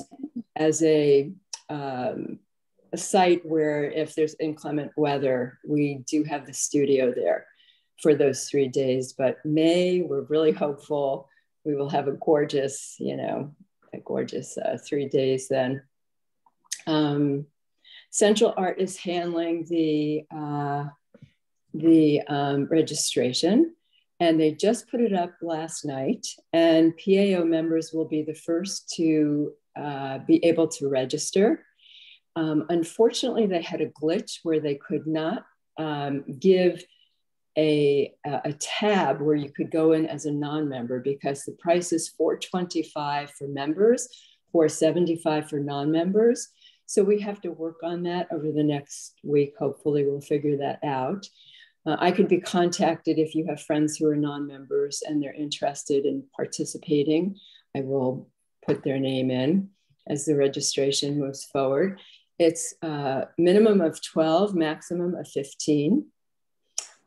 as a um, a site where if there's inclement weather, we do have the studio there for those three days. But May, we're really hopeful we will have a gorgeous, you know, a gorgeous uh, three days then. Um, Central Art is handling the uh, the um, registration, and they just put it up last night. And PAO members will be the first to uh, be able to register. Um, unfortunately, they had a glitch where they could not um, give a, a tab where you could go in as a non-member because the price is 425 for members, 475 for non-members. So we have to work on that over the next week. Hopefully we'll figure that out. Uh, I could be contacted if you have friends who are non-members and they're interested in participating. I will put their name in as the registration moves forward. It's a minimum of 12, maximum of 15.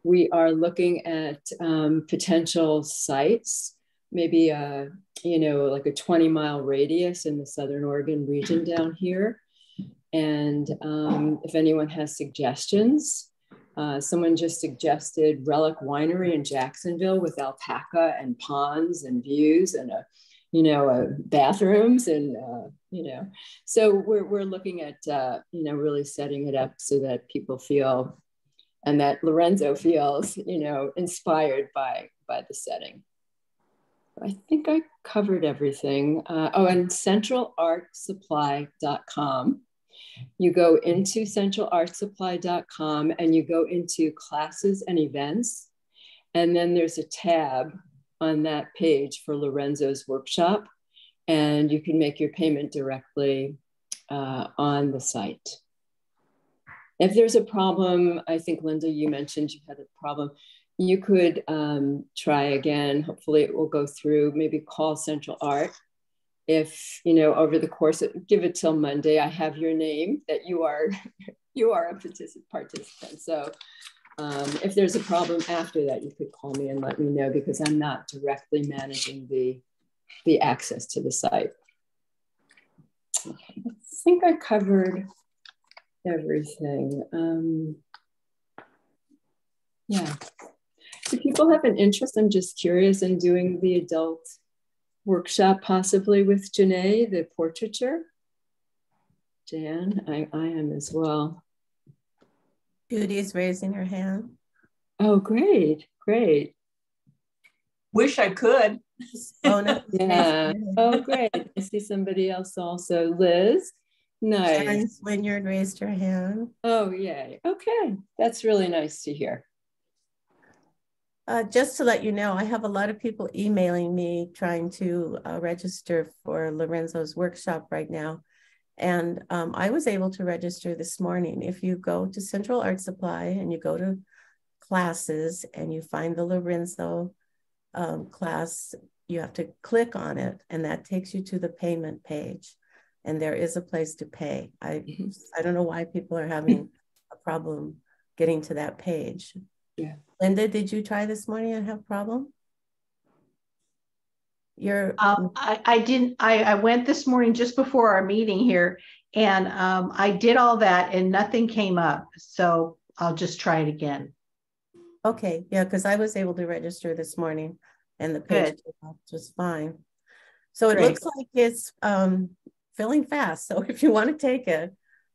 We are looking at um, potential sites, maybe a, you know, like a 20 mile radius in the Southern Oregon region down here. And um, if anyone has suggestions, uh, someone just suggested Relic Winery in Jacksonville with alpaca and ponds and views and a you know, uh, bathrooms and, uh, you know, so we're, we're looking at, uh, you know, really setting it up so that people feel and that Lorenzo feels, you know, inspired by, by the setting. I think I covered everything. Uh, oh, and centralartsupply.com. You go into centralartsupply.com and you go into classes and events. And then there's a tab on that page for Lorenzo's workshop. And you can make your payment directly uh, on the site. If there's a problem, I think Linda, you mentioned you had a problem you could um, try again. Hopefully, it will go through. Maybe call Central Art. If you know over the course, of, give it till Monday. I have your name that you are you are a participant. So um, if there's a problem after that, you could call me and let me know because I'm not directly managing the the access to the site. Okay, I think I covered everything. Um, yeah. Do people have an interest? I'm just curious in doing the adult workshop, possibly with Jenay, the portraiture. Jan, I, I am as well. Judy is raising her hand. Oh, great, great. Wish I could. Oh, no. yeah. Oh, great. I see somebody else also. Liz. Nice. Sharon Swinyard raised her hand. Oh, yay. Okay. That's really nice to hear. Uh, just to let you know, I have a lot of people emailing me trying to uh, register for Lorenzo's workshop right now. And um, I was able to register this morning. If you go to Central Art Supply and you go to classes and you find the Lorenzo um, class, you have to click on it and that takes you to the payment page. And there is a place to pay. I, mm-hmm. I don't know why people are having a problem getting to that page. Yeah. Linda, did you try this morning and have a problem? You're um, I, I didn't I, I went this morning just before our meeting here and um, I did all that and nothing came up. So I'll just try it again. Okay, yeah, because I was able to register this morning and the page was fine. So it Great. looks like it's um, filling fast. So if you want to take it,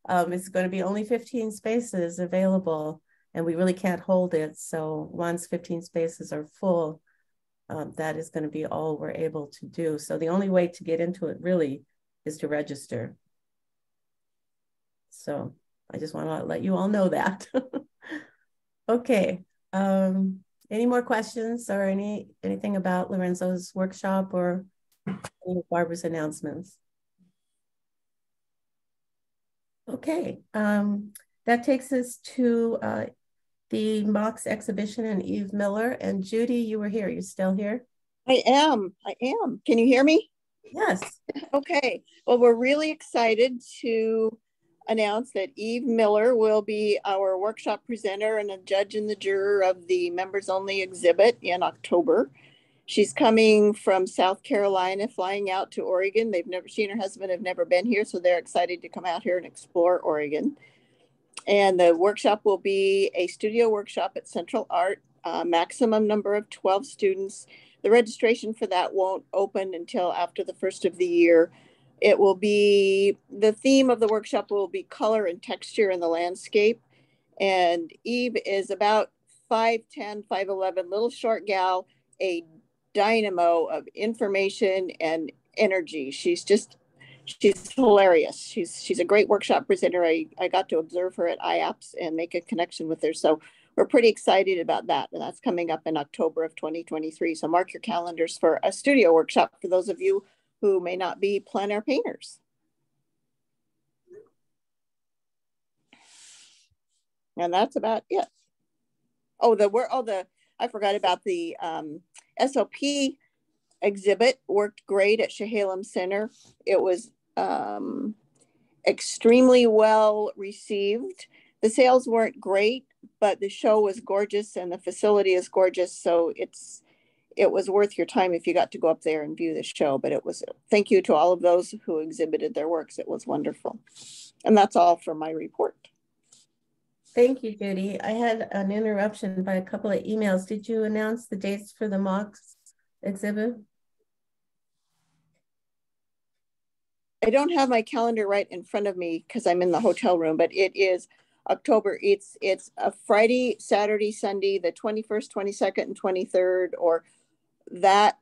um, it's going to be only 15 spaces available and we really can't hold it. So once 15 spaces are full, um, that is going to be all we're able to do. So the only way to get into it really is to register. So I just want to let you all know that. okay. Um, any more questions or any anything about Lorenzo's workshop or Barbara's announcements? Okay. Um, that takes us to uh, the MOCS exhibition and Eve Miller. And Judy, you were here. You're still here? I am. I am. Can you hear me? Yes. Okay. Well, we're really excited to announce that Eve Miller will be our workshop presenter and a judge and the juror of the members only exhibit in October. She's coming from South Carolina, flying out to Oregon. They've never, she and her husband have never been here, so they're excited to come out here and explore Oregon. And the workshop will be a studio workshop at Central Art, uh, maximum number of 12 students. The registration for that won't open until after the first of the year. It will be, the theme of the workshop will be color and texture in the landscape. And Eve is about 5'10, 5'11, little short gal, a dynamo of information and energy. She's just she's hilarious. She's she's a great workshop presenter. I, I got to observe her at IAPS and make a connection with her. So we're pretty excited about that. And that's coming up in October of 2023. So mark your calendars for a studio workshop for those of you who may not be plein air painters. And that's about it. Oh, the we're oh the I forgot about the um, SOP exhibit worked great at Chehalem Center. It was um, extremely well received. The sales weren't great, but the show was gorgeous and the facility is gorgeous. So it's it was worth your time if you got to go up there and view the show. But it was thank you to all of those who exhibited their works. It was wonderful. And that's all for my report. Thank you, Judy. I had an interruption by a couple of emails. Did you announce the dates for the MOCS exhibit? I don't have my calendar right in front of me because I'm in the hotel room, but it is October. It's it's a Friday, Saturday, Sunday, the 21st, 22nd, and 23rd, or that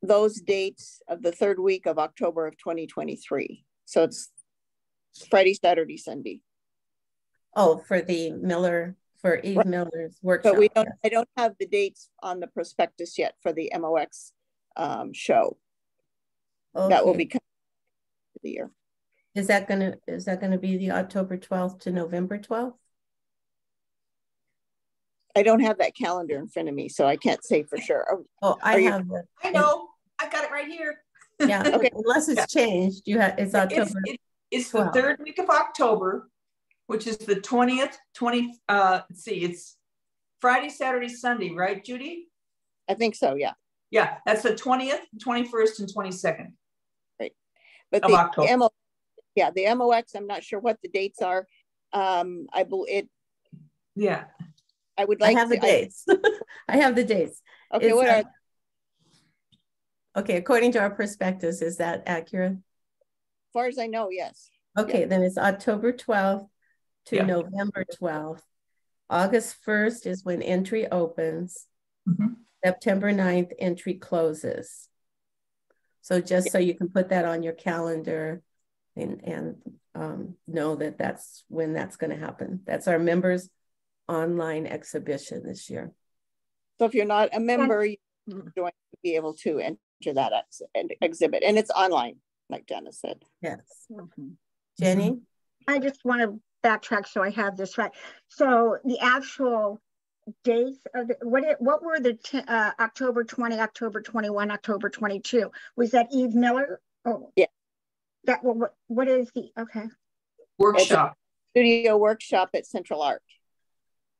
those dates of the third week of October of 2023. So it's Friday, Saturday, Sunday. Oh, for the Miller, for Eve right. Miller's workshop. But we don't, I don't have the dates on the prospectus yet for the MOX um, show. Okay. That will be coming the year. Is that gonna, is that gonna be the October 12th to November 12th? I don't have that calendar in front of me, so I can't say for sure. Oh, oh I you, have it. I know. I got it right here. Yeah. okay. Unless it's yeah. changed, you have it's October. It's, it's the third week of October, which is the 20th, 20, uh, let's see, it's Friday, Saturday, Sunday, right, Judy? I think so, yeah. Yeah, that's the 20th, 21st, and 22nd. Right. But the October. MO, yeah, the MOX, I'm not sure what the dates are. Um, I believe it. Yeah. I would like I have to, the dates. I, I have the dates. Okay, it's, what are Okay, according to our prospectus, is that accurate? As far as I know, yes. Okay, yeah. then it's October 12th to yeah. November 12th. August 1st is when entry opens. Mm-hmm. September 9th, entry closes. So just yeah. so you can put that on your calendar and, and um, know that that's when that's going to happen. That's our members online exhibition this year. So if you're not a member, you're going to be able to enter that ex exhibit and it's online, like Jenna said. Yes. Mm-hmm. Jenny? I just want to backtrack so I have this right. So the actual dates of the, what it, what were the uh, October 20, October 21, October 22? Was that Eve Miller? Oh, yeah. That well, what what is the okay? Workshop. Studio workshop at Central Art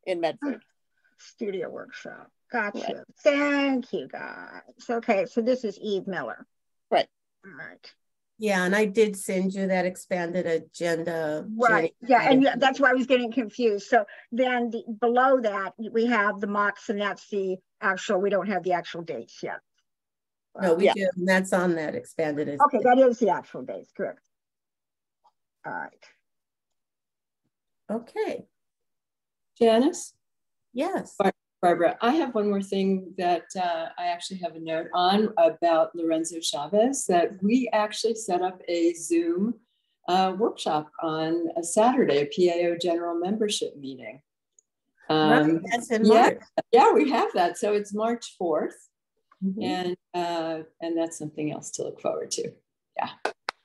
in Medford. Studio workshop. Gotcha. Right. Thank you, guys. Okay, so this is Eve Miller. Right. All right. Yeah, and I did send you that expanded agenda. Right. Yeah, and that's why I was getting confused. So then the, below that we have the MOX, and that's the actual. We don't have the actual dates yet. No, we yeah. do. And that's on that expanded. Okay, that is the actual dates. Correct. All right. Okay. Janice. Yes. Barbara, I have one more thing that uh, I actually have a note on about Lorenzo Chavez that we actually set up a Zoom uh, workshop on a Saturday, a PAO general membership meeting. Um, in yeah, yeah, we have that. So it's March 4th. Mm-hmm. And uh, and that's something else to look forward to. Yeah.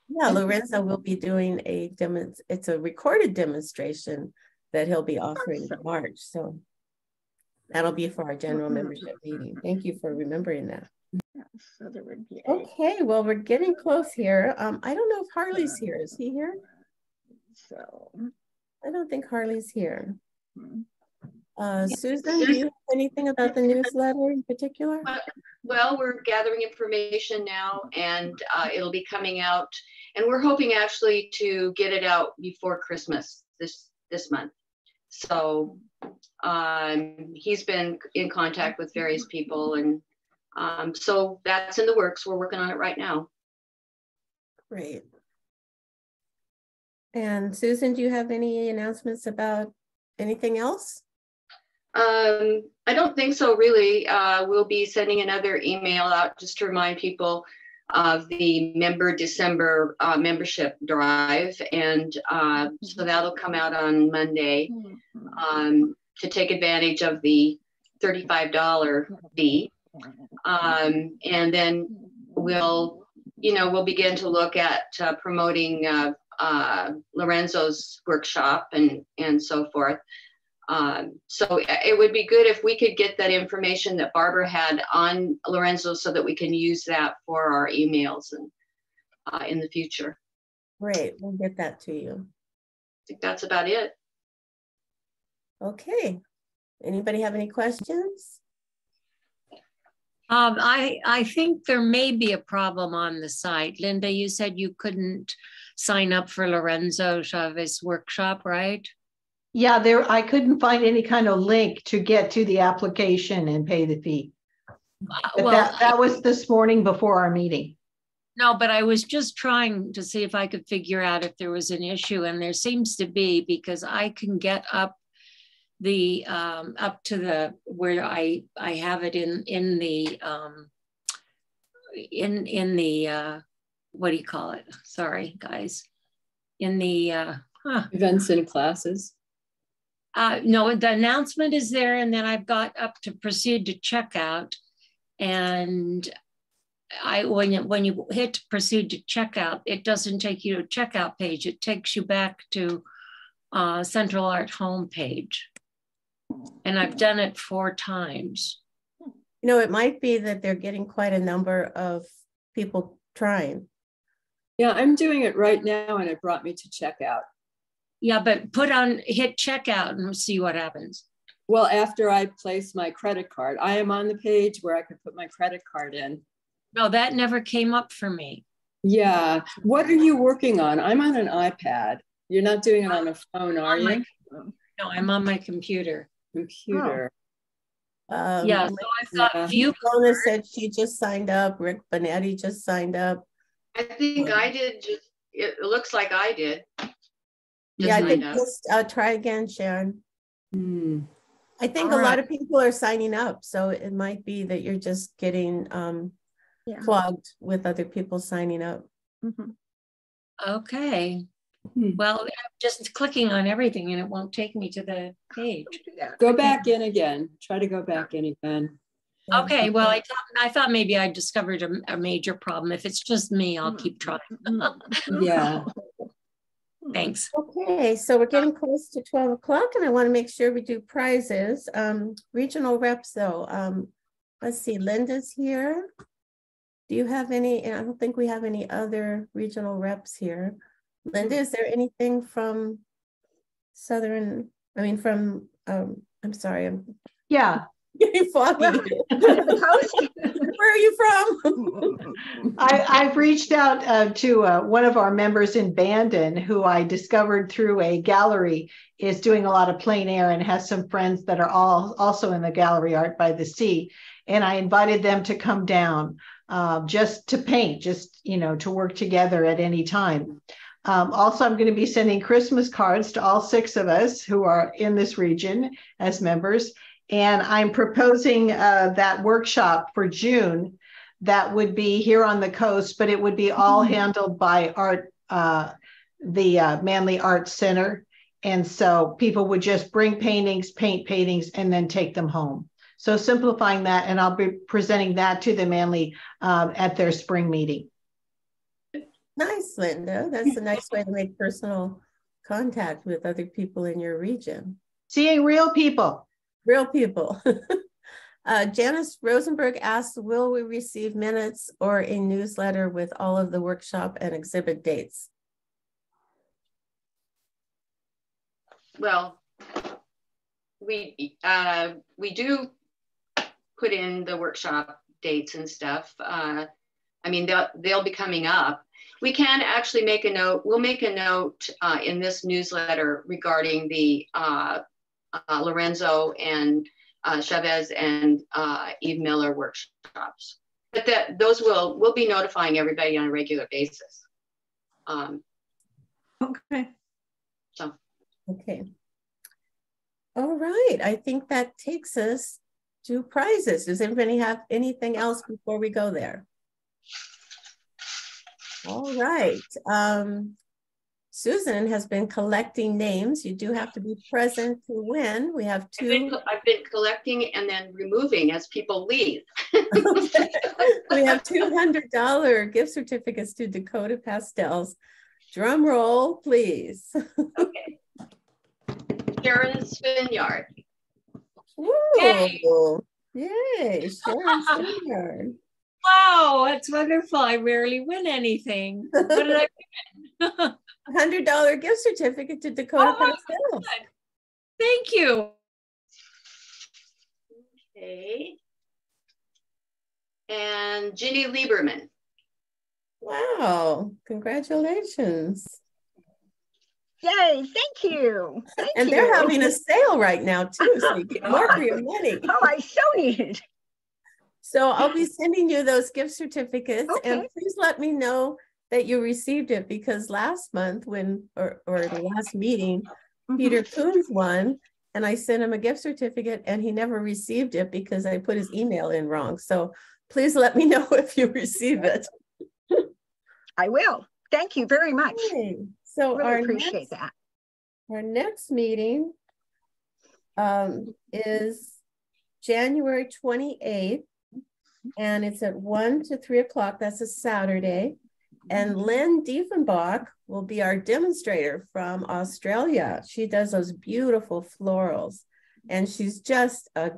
Yeah, Lorenzo will be doing a demo. It's a recorded demonstration that he'll be offering in March. So That'll be for our general membership meeting. Thank you for remembering that. So there would be okay, well, we're getting close here. Um, I don't know if Harley's here. Is he here? So I don't think Harley's here. Hmm. Uh, Susan, do you have anything about the newsletter in particular? Well, we're gathering information now and uh, it'll be coming out and we're hoping actually to get it out before Christmas this this month. So um, he's been in contact with various people, and um, so that's in the works. We're working on it right now. Great. And Susan, do you have any announcements about anything else? Um, I don't think so, really. Uh, we'll be sending another email out just to remind people of the member December uh, membership drive. And uh, so that'll come out on Monday um, to take advantage of the $35 fee. Um, and then we'll, you know, we'll begin to look at uh, promoting uh, uh, Lorenzo's workshop and, and so forth. Um, so it would be good if we could get that information that Barbara had on Lorenzo so that we can use that for our emails and uh, in the future. Great, we'll get that to you. I think that's about it. Okay. Anybody have any questions? Um, I, I think there may be a problem on the site. Linda, you said you couldn't sign up for Lorenzo Chavez workshop, right? Yeah, there I couldn't find any kind of link to get to the application and pay the fee. But well, that, that was this morning before our meeting. No, but I was just trying to see if I could figure out if there was an issue, and there seems to be because I can get up the um, up to the where I I have it in in the um, in in the uh, what do you call it? Sorry, guys, in the uh, huh. events and classes. Uh, no, the announcement is there, and then I've got up to proceed to checkout, and I when you, when you hit proceed to checkout, it doesn't take you to a checkout page. It takes you back to uh, Central Art homepage, and I've done it four times. You know, it might be that they're getting quite a number of people trying. Yeah, I'm doing it right now, and it brought me to checkout. Yeah, but put on hit checkout and see what happens. Well, after I place my credit card, I am on the page where I can put my credit card in. No, that never came up for me. Yeah. What are you working on? I'm on an iPad. You're not doing it on a phone, are you? no, I'm on my computer. Computer. Um, yeah, so I thought yeah. view. Lona said she just signed up. Rick Bonetti just signed up. I think I did just, it looks like I did. Just yeah, I think up. just uh, try again, Sharon. Hmm. I think All a lot of people are signing up, so it might be that you're just getting um, Yeah. clogged with other people signing up. Mhm. Okay. Hmm. Well, I'm just clicking on everything and it won't take me to the page. Go back in again. Try to go back in again. Okay, well, I thought I thought maybe I discovered a, a major problem. If it's just me, I'll keep trying. Yeah. Thanks. Okay, so we're getting close to 12 o'clock and I want to make sure we do prizes. Um, regional reps though, um, let's see, Linda's here. Do you have any, I don't think we have any other regional reps here. Linda, is there anything from Southern, I mean, from, um, I'm sorry, I'm Yeah, getting foggy. Where are you from? I, I've reached out uh, to uh, one of our members in Bandon who I discovered through a gallery is doing a lot of plein air and has some friends that are all also in the gallery art by the sea. And I invited them to come down uh, just to paint, just, you know, to work together at any time. Um, also, I'm going to be sending Christmas cards to all six of us who are in this region as members. And I'm proposing uh, that workshop for June that would be here on the coast, but it would be all handled by art, uh, the uh, Manly Arts Center. And so people would just bring paintings, paint paintings, and then take them home. So simplifying that, and I'll be presenting that to the Manly um, at their spring meeting. Nice, Linda. That's a nice way to make personal contact with other people in your region. Seeing real people. Real people. uh, Janice Rosenberg asks will we receive minutes or a newsletter with all of the workshop and exhibit dates? Well, we, uh, we do put in the workshop dates and stuff. Uh, I mean, they'll, they'll be coming up. We can actually make a note, we'll make a note uh, in this newsletter regarding the uh, uh, Lorenzo and uh, Chavez and uh, Eve Miller workshops. But that those will, we'll be notifying everybody on a regular basis. Um, Okay. so. Okay. All right, I think that takes us to prizes. Does anybody have anything else before we go there? All right. Um, Susan has been collecting names. You do have to be present to win. We have I've been, two. I've been collecting and then removing as people leave. we have $200 gift certificates to Dakota Pastels. Drum roll, please. Okay. Sharon Spinyard. Woo! Yay. Yay, Sharon Stewart. Wow, that's wonderful. I rarely win anything. What did I win? hundred dollar gift certificate to Dakota Oh my Pastels. Thank you. Okay. And Ginny Lieberman. Wow, congratulations. Yay, thank you. Thank And you. they're having a sale right now too, so you get more for your money. Oh, I so need it. So I'll be sending you those gift certificates and please let me know that you received it because last month when, or, or the last meeting, Mhm. Peter Coons won and I sent him a gift certificate and he never received it because I put his email in wrong. So please let me know if you receive it. I will. Thank you very much. Okay, So Really our appreciate next, that. our next meeting um, is January twenty-eighth. And it's at one to three o'clock. That's a Saturday. And Lynn Diefenbach will be our demonstrator from Australia. She does those beautiful florals. And she's just a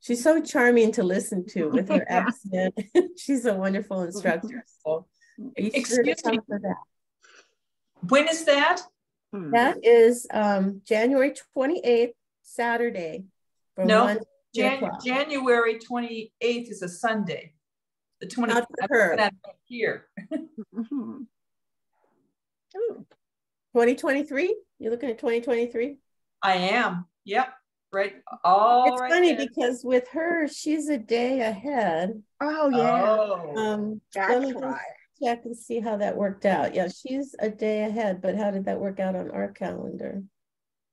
she's so charming to listen to with her Yeah. accent. she's a wonderful instructor. So are you sure Excuse me. for that? When is that? That is um January twenty-eighth, Saturday. From No, one to three Jan- January 28th is a Sunday. The 20th. Not for her. Here. Mhm. Ooh, Twenty twenty-three? You're looking at twenty twenty-three? I am. Yep. Right. All It's right funny there. because with her, she's a day ahead. Oh, yeah, Oh. Um, let that's me right. check and see how that worked out. Yeah, she's a day ahead, but how did that work out on our calendar?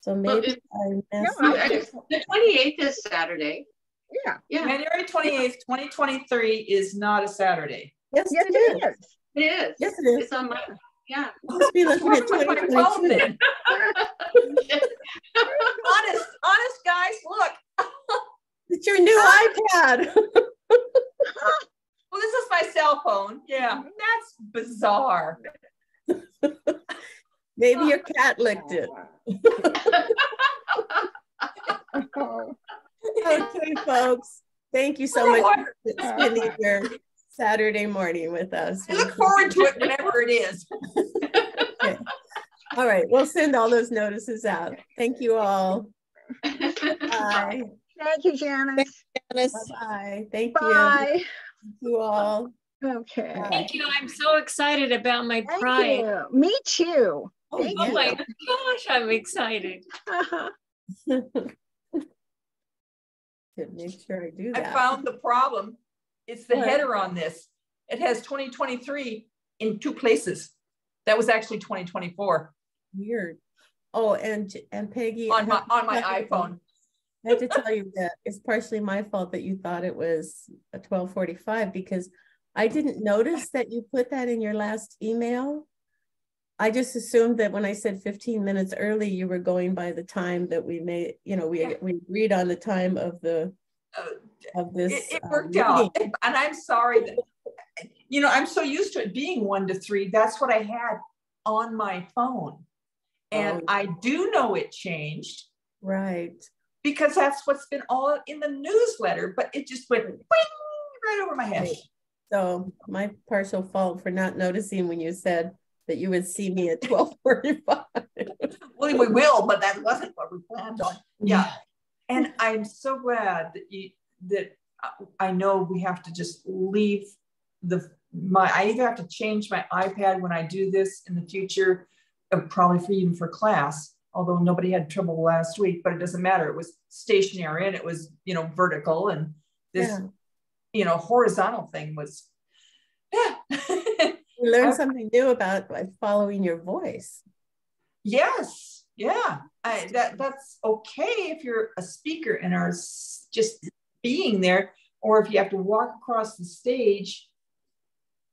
So maybe it- I messed No. I- The twenty-eighth is Saturday. Yeah, Yeah, January 28th, 2023 is not a Saturday. Yes, yes, it it is. is. it is. Yes, it is. It's on my, yeah. You must be looking at What's wrong twenty with my phone twenty-two. then? honest, honest guys, look. It's your new ah. iPad. Well, this is my cell phone. Yeah, that's bizarre. Maybe your cat licked it. Okay, folks. Thank you so much for spending your Saturday morning with us. I look forward to it whenever it is. All right, we'll send all those notices out. Thank you all. Bye. Thank you, Janice. Janice. Bye. Thank you. Bye. Thank you all. Okay. Thank you. I'm so excited about my Thank pride. you. Me too. Oh, Thank Oh my gosh, I'm excited. To make sure I do I found the problem. It's the What? header on this. It has 2023 in two places. That was actually 2024 Weird. Oh, and and Peggy. On my on my tell iPhone. I have to tell you that it's partially my fault that you thought it was a twelve forty-five because I didn't notice that you put that in your last email. I just assumed that when I said fifteen minutes early, you were going by the time that we made, you know, we Yeah. we agreed on the time of the Uh, of this. It, it uh, worked out, and I'm sorry that you know I'm so used to it being one to three. That's what I had on my phone, and Oh. I do know it changed Right. because that's what's been all in the newsletter. But it just went right over my head. Right. So my partial fault for not noticing when you said that you would see me at twelve forty-five. Well, we will, but that wasn't what we planned on. Yeah. And I'm so glad that you that uh, I know we have to just leave the my I either have to change my iPad when I do this in the future, uh, probably for even for class. Although nobody had trouble last week, but it doesn't matter. It was stationary and it was you know vertical, and this Yeah. you know horizontal thing was yeah. We learned I've- something new about by following your voice. Yes, yeah, I, that that's okay if you're a speaker and are just being there, or if you have to walk across the stage.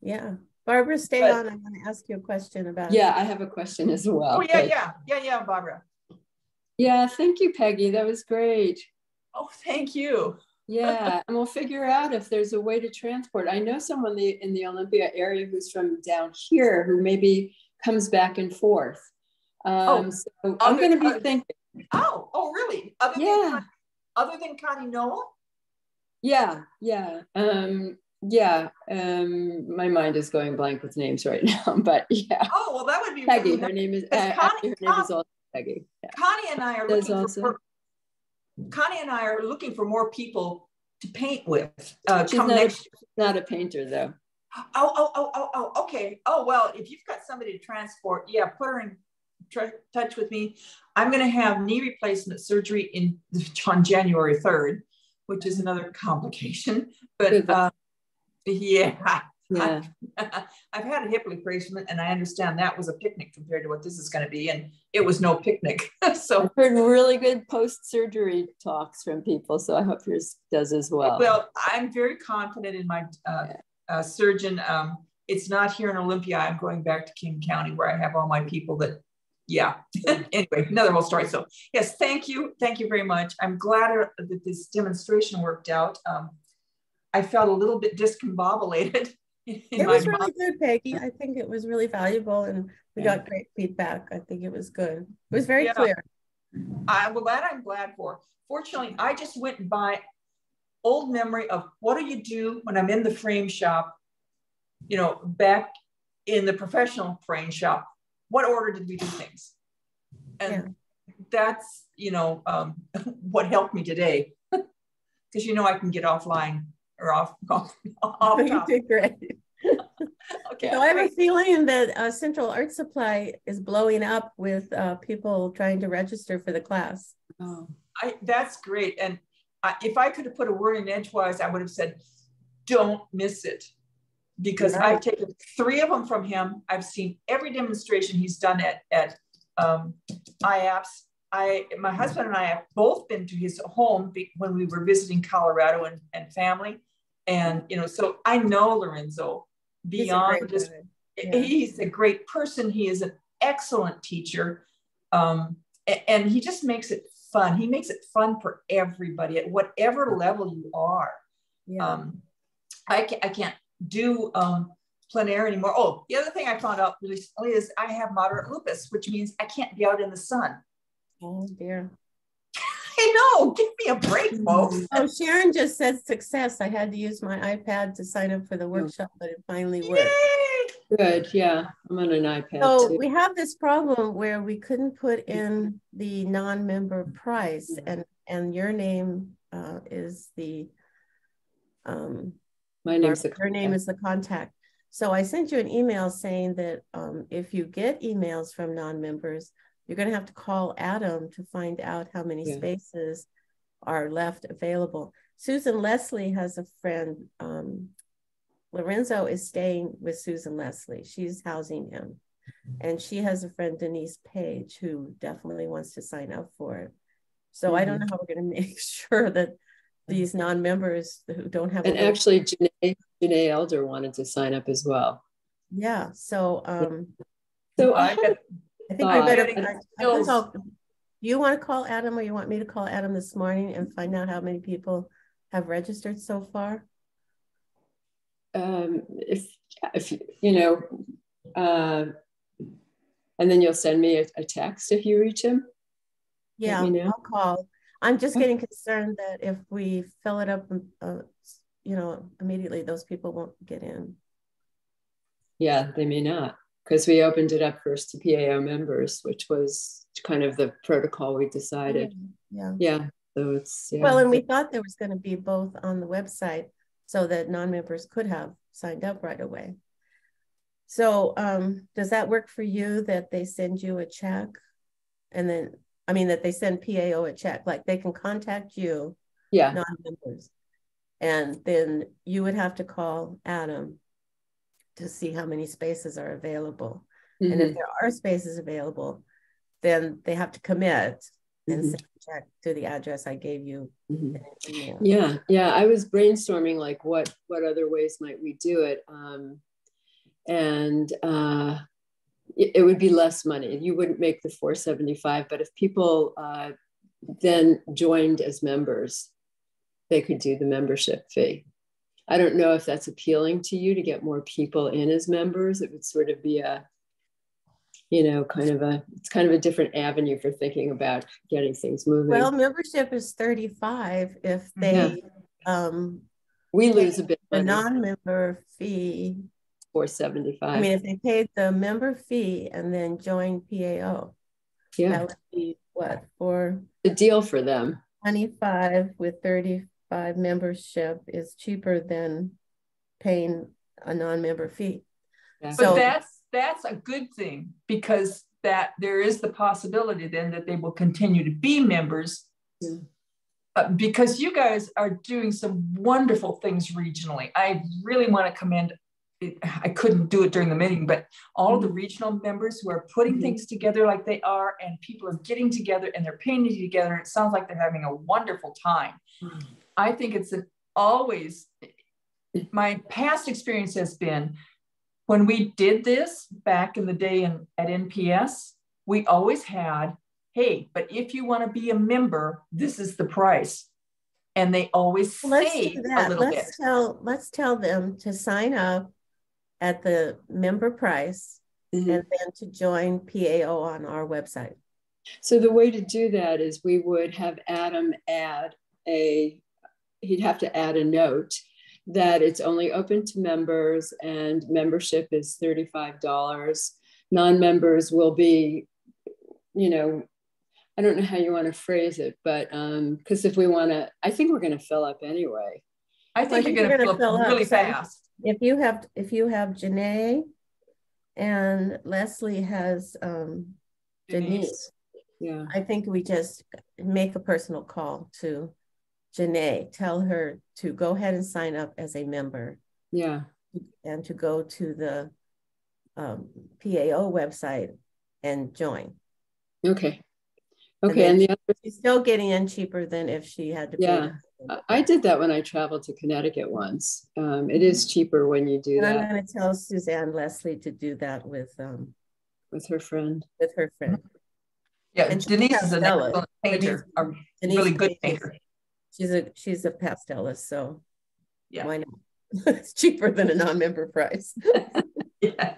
Yeah. Barbara, stay But- on. I want to ask you a question about. Yeah, I have a question as well. Oh yeah, but- yeah, yeah, yeah, Barbara. Yeah, thank you, Peggy. That was great. Oh, thank you. Yeah, and we'll figure out if there's a way to transport. I know someone the- in the Olympia area who's from down here who maybe comes back and forth. Um, so I'm going to be other- thinking. Oh, oh, really? Other Yeah. than other than Connie Noel? Yeah, yeah, um, yeah. Um, my mind is going blank with names right now, but yeah, Oh, well, that would be Peggy. really Her name is. Uh, Connie- her name is also Peggy. Yeah. Connie and I are There's looking also- for Connie and I are looking for more people to paint with. Uh, She's come not, next. a, not a painter though. Oh, oh, oh, oh, oh, okay. Oh, well, if you've got somebody to transport, yeah, put her in tr- touch with me. I'm going to have knee replacement surgery in on January 3rd. which is another complication. But uh, yeah, Yeah. I've had a hip replacement and I understand that was a picnic compared to what this is going to be. And it was no picnic. so I've heard really good post-surgery talks from people. So I hope yours does as well. Well, I'm very confident in my uh, uh, surgeon. Um, it's not here in Olympia. I'm going back to King County where I have all my people that, yeah. anyway, another whole story. So yes, thank you. Thank you very much. I'm glad that this demonstration worked out. Um, I felt a little bit discombobulated it was really good, Peggy. I think it was really valuable and we yeah. got great feedback. I think it was good. It was very yeah. clear. I'm glad I'm glad for. Fortunately, I just went by old memory of what do you do when I'm in the frame shop, you know, back in the professional frame shop. What order did we do things? And yeah. that's, you know, um, what helped me today. Because you know I can get offline or off off, off You did great. okay. So I have a feeling that uh, Central Art Supply is blowing up with uh, people trying to register for the class. Oh, I, that's great. And I, if I could have put a word in edgewise, I would have said, "Don't miss it," because right. I've taken three of them from him. I've seen every demonstration he's done at at um, IAPS I, my husband and I have both been to his home when we were visiting Colorado and, and family. And, you know, so I know Lorenzo beyond just, yeah. he's a great person. He is an excellent teacher. Um, and he just makes it fun. He makes it fun for everybody at whatever level you are. Yeah. Um, I, can't, I can't do um, plein air anymore. Oh, the other thing I found out recently is I have moderate lupus, which means I can't be out in the sun. Oh dear. I know. Give me a break, folks. Oh, Sharon just said success. I had to use my iPad to sign up for the workshop, but it finally worked. Yay! Good. Yeah, I'm on an iPad. So too. we have this problem where we couldn't put in the non-member price, and and your name uh, is the um, my name. Your name is the contact. So I sent you an email saying that um, if you get emails from non-members, you're going to have to call Adam to find out how many yeah. spaces are left available. Susan Leslie has a friend. Um, Lorenzo is staying with Susan Leslie. She's housing him. And she has a friend, Denise Page, who definitely wants to sign up for it. So mm-hmm. I don't mm-hmm. know how we're going to make sure that these non-members who don't have and actually Jenay, Jenay Elder wanted to sign up as well. Yeah. So um so I had I think we better. I, do you want to call Adam or you want me to call Adam this morning and find out how many people have registered so far? Um, if, if you know, uh, and then you'll send me a, a, text if you reach him. Yeah, I'll call. I'm just getting concerned that if we fill it up, uh, you know, immediately, those people won't get in. Yeah, they may not because we opened it up first to PAO members, which was kind of the protocol we decided. Yeah. Yeah. So it's yeah. well, and we thought there was going to be both on the website so that non-members could have signed up right away. So um, does that work for you that they send you a check and then I mean that they send PAO a check, like they can contact you, yeah, non-members, and then you would have to call Adam to see how many spaces are available. Mm-hmm. And if mm-hmm. there are spaces available, then they have to commit and mm-hmm. send a check to the address I gave you. Mm-hmm. Yeah, yeah. I was brainstorming like what what other ways might we do it, um, and uh, it, it, would be less money. You wouldn't make the four seventy five, but if people uh, then joined as members, they could do the membership fee. I don't know if that's appealing to you to get more people in as members. It would sort of be a, you know, kind of a, it's kind of a different avenue for thinking about getting things moving. Well, membership is 35 if they, yeah. um, we lose a bit. The non-member fee. 475. I mean, if they paid the member fee and then joined PAO, yeah. that would be what for? The deal for them. 25 with 30 five membership is cheaper than paying a non-member fee. Yeah. So, but that's that's a good thing because that there is the possibility then that they will continue to be members. Yeah. uh, because you guys are doing some wonderful things regionally. I really want to commend it, I couldn't do it during the meeting, but all the mm-hmm. regional members who are putting mm-hmm. things together like they are, and people are getting together and they're painting together. And it sounds like they're having a wonderful time. Mm-hmm. I think it's an always, my past experience has been when we did this back in the day in, at NPS, we always had, hey, but if you want to be a member, this is the price. And they always let's save a little let's bit. Tell, let's tell them to sign up at the member price mm-hmm. and then to join PAO on our website. So the way to do that is we would have Adam add a, he'd have to add a note that it's only open to members and membership is $35. Non-members will be, you know, I don't know how you want to phrase it, but because um, if we want to, I think we're going to fill up anyway. I think well, you're going to fill up really up. fast. If you have, if you have Jenay and Leslie has um, Denise. Denise. Yeah. I think we just make a personal call to Jenay, tell her to go ahead and sign up as a member. Yeah. And to go to the um, PAO website and join. Okay. Okay. And, and the other she's still getting in cheaper than if she had to yeah. I did that when I traveled to Connecticut once. Um, it is cheaper when you do and that. I'm going to tell Suzanne Leslie to do that with um, with her friend. With her friend. Yeah, and Denise is an excellent painter, a Denise really good painter. She's a she's a pastelist, so yeah, why not? it's cheaper than a non-member price. yeah.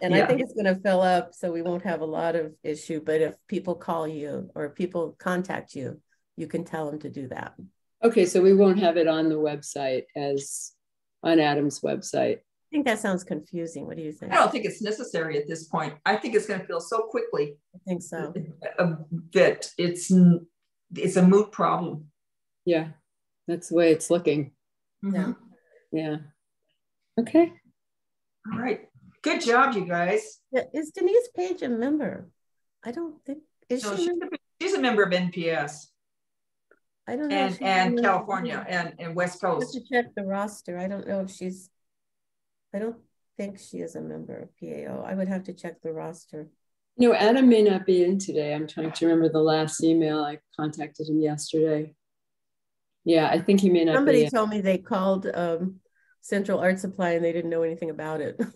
And yeah. I think it's going to fill up, so we won't have a lot of issue. But if people call you or people contact you, you can tell them to do that. Okay, so we won't have it on the website as on Adam's website. I think that sounds confusing. What do you think? I don't think it's necessary at this point. I think it's going to feel so quickly. I think so. That it's it's a moot problem. Yeah, that's the way it's looking. Mm-hmm. Yeah. Yeah. Okay. All right. Good job, you guys. Is Denise Page a member? I don't think is no, she. She's a, she's a member of NPS. I don't know. And and California and, and West Coast. to check the roster. I don't know if she's. I don't think she is a member of PAO. I would have to check the roster. No, Adam may not be in today. I'm trying to remember the last email. I contacted him yesterday. Yeah, I think he may not. Somebody told me they called um, Central Art Supply and they didn't know anything about it.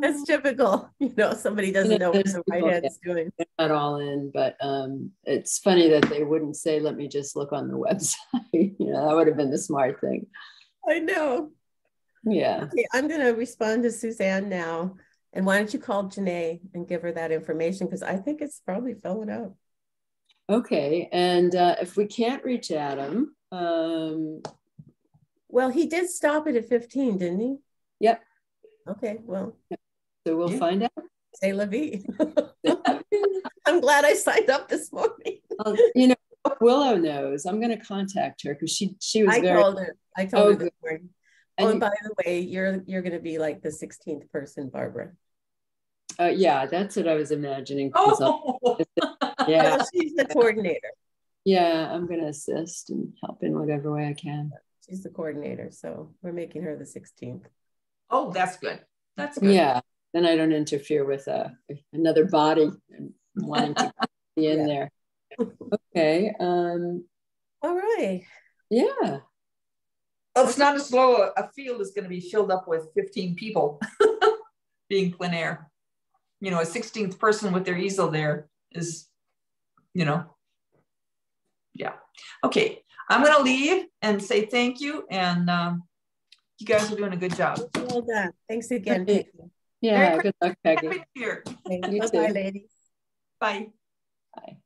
That's typical. You know, somebody doesn't know what the right hand's doing. not all in, but um, it's funny that they wouldn't say, "Let me just look on the website." you know, that would have been the smart thing. I know. Yeah. Okay, I'm going to respond to Suzanne now. And why don't you call Jenay and give her that information? Because I think it's probably filling up. Okay, and uh, if we can't reach Adam, um, well, he did stop it at 15, didn't he? Yep. Okay, well. So we'll yeah. find out. Say la vie. I'm glad I signed up this morning. You know, Willow knows. I'm going to contact her because she she was. I very, told her. I told oh, her this morning. And oh, and by the way, you're you're going to be like the 16th person, Barbara. Uh, yeah, that's what I was imagining. Oh. yeah, she's the coordinator. Yeah, I'm going to assist and help in whatever way I can. She's the coordinator, so we're making her the 16th. Oh, that's good. That's good. Yeah, then I don't interfere with uh, another body and wanting to be in yeah. there. Okay. Um, All right. Yeah. Well, it's not as slow a field is going to be filled up with 15 people being plein air you know, a 16th person with their easel there is, you know, yeah. Okay, I'm going to leave and say thank you. And um, you guys are doing a good job. Well done. Thanks again. Yeah, good luck, Peggy. Happy New Year. Thank Bye, ladies. Bye. Bye.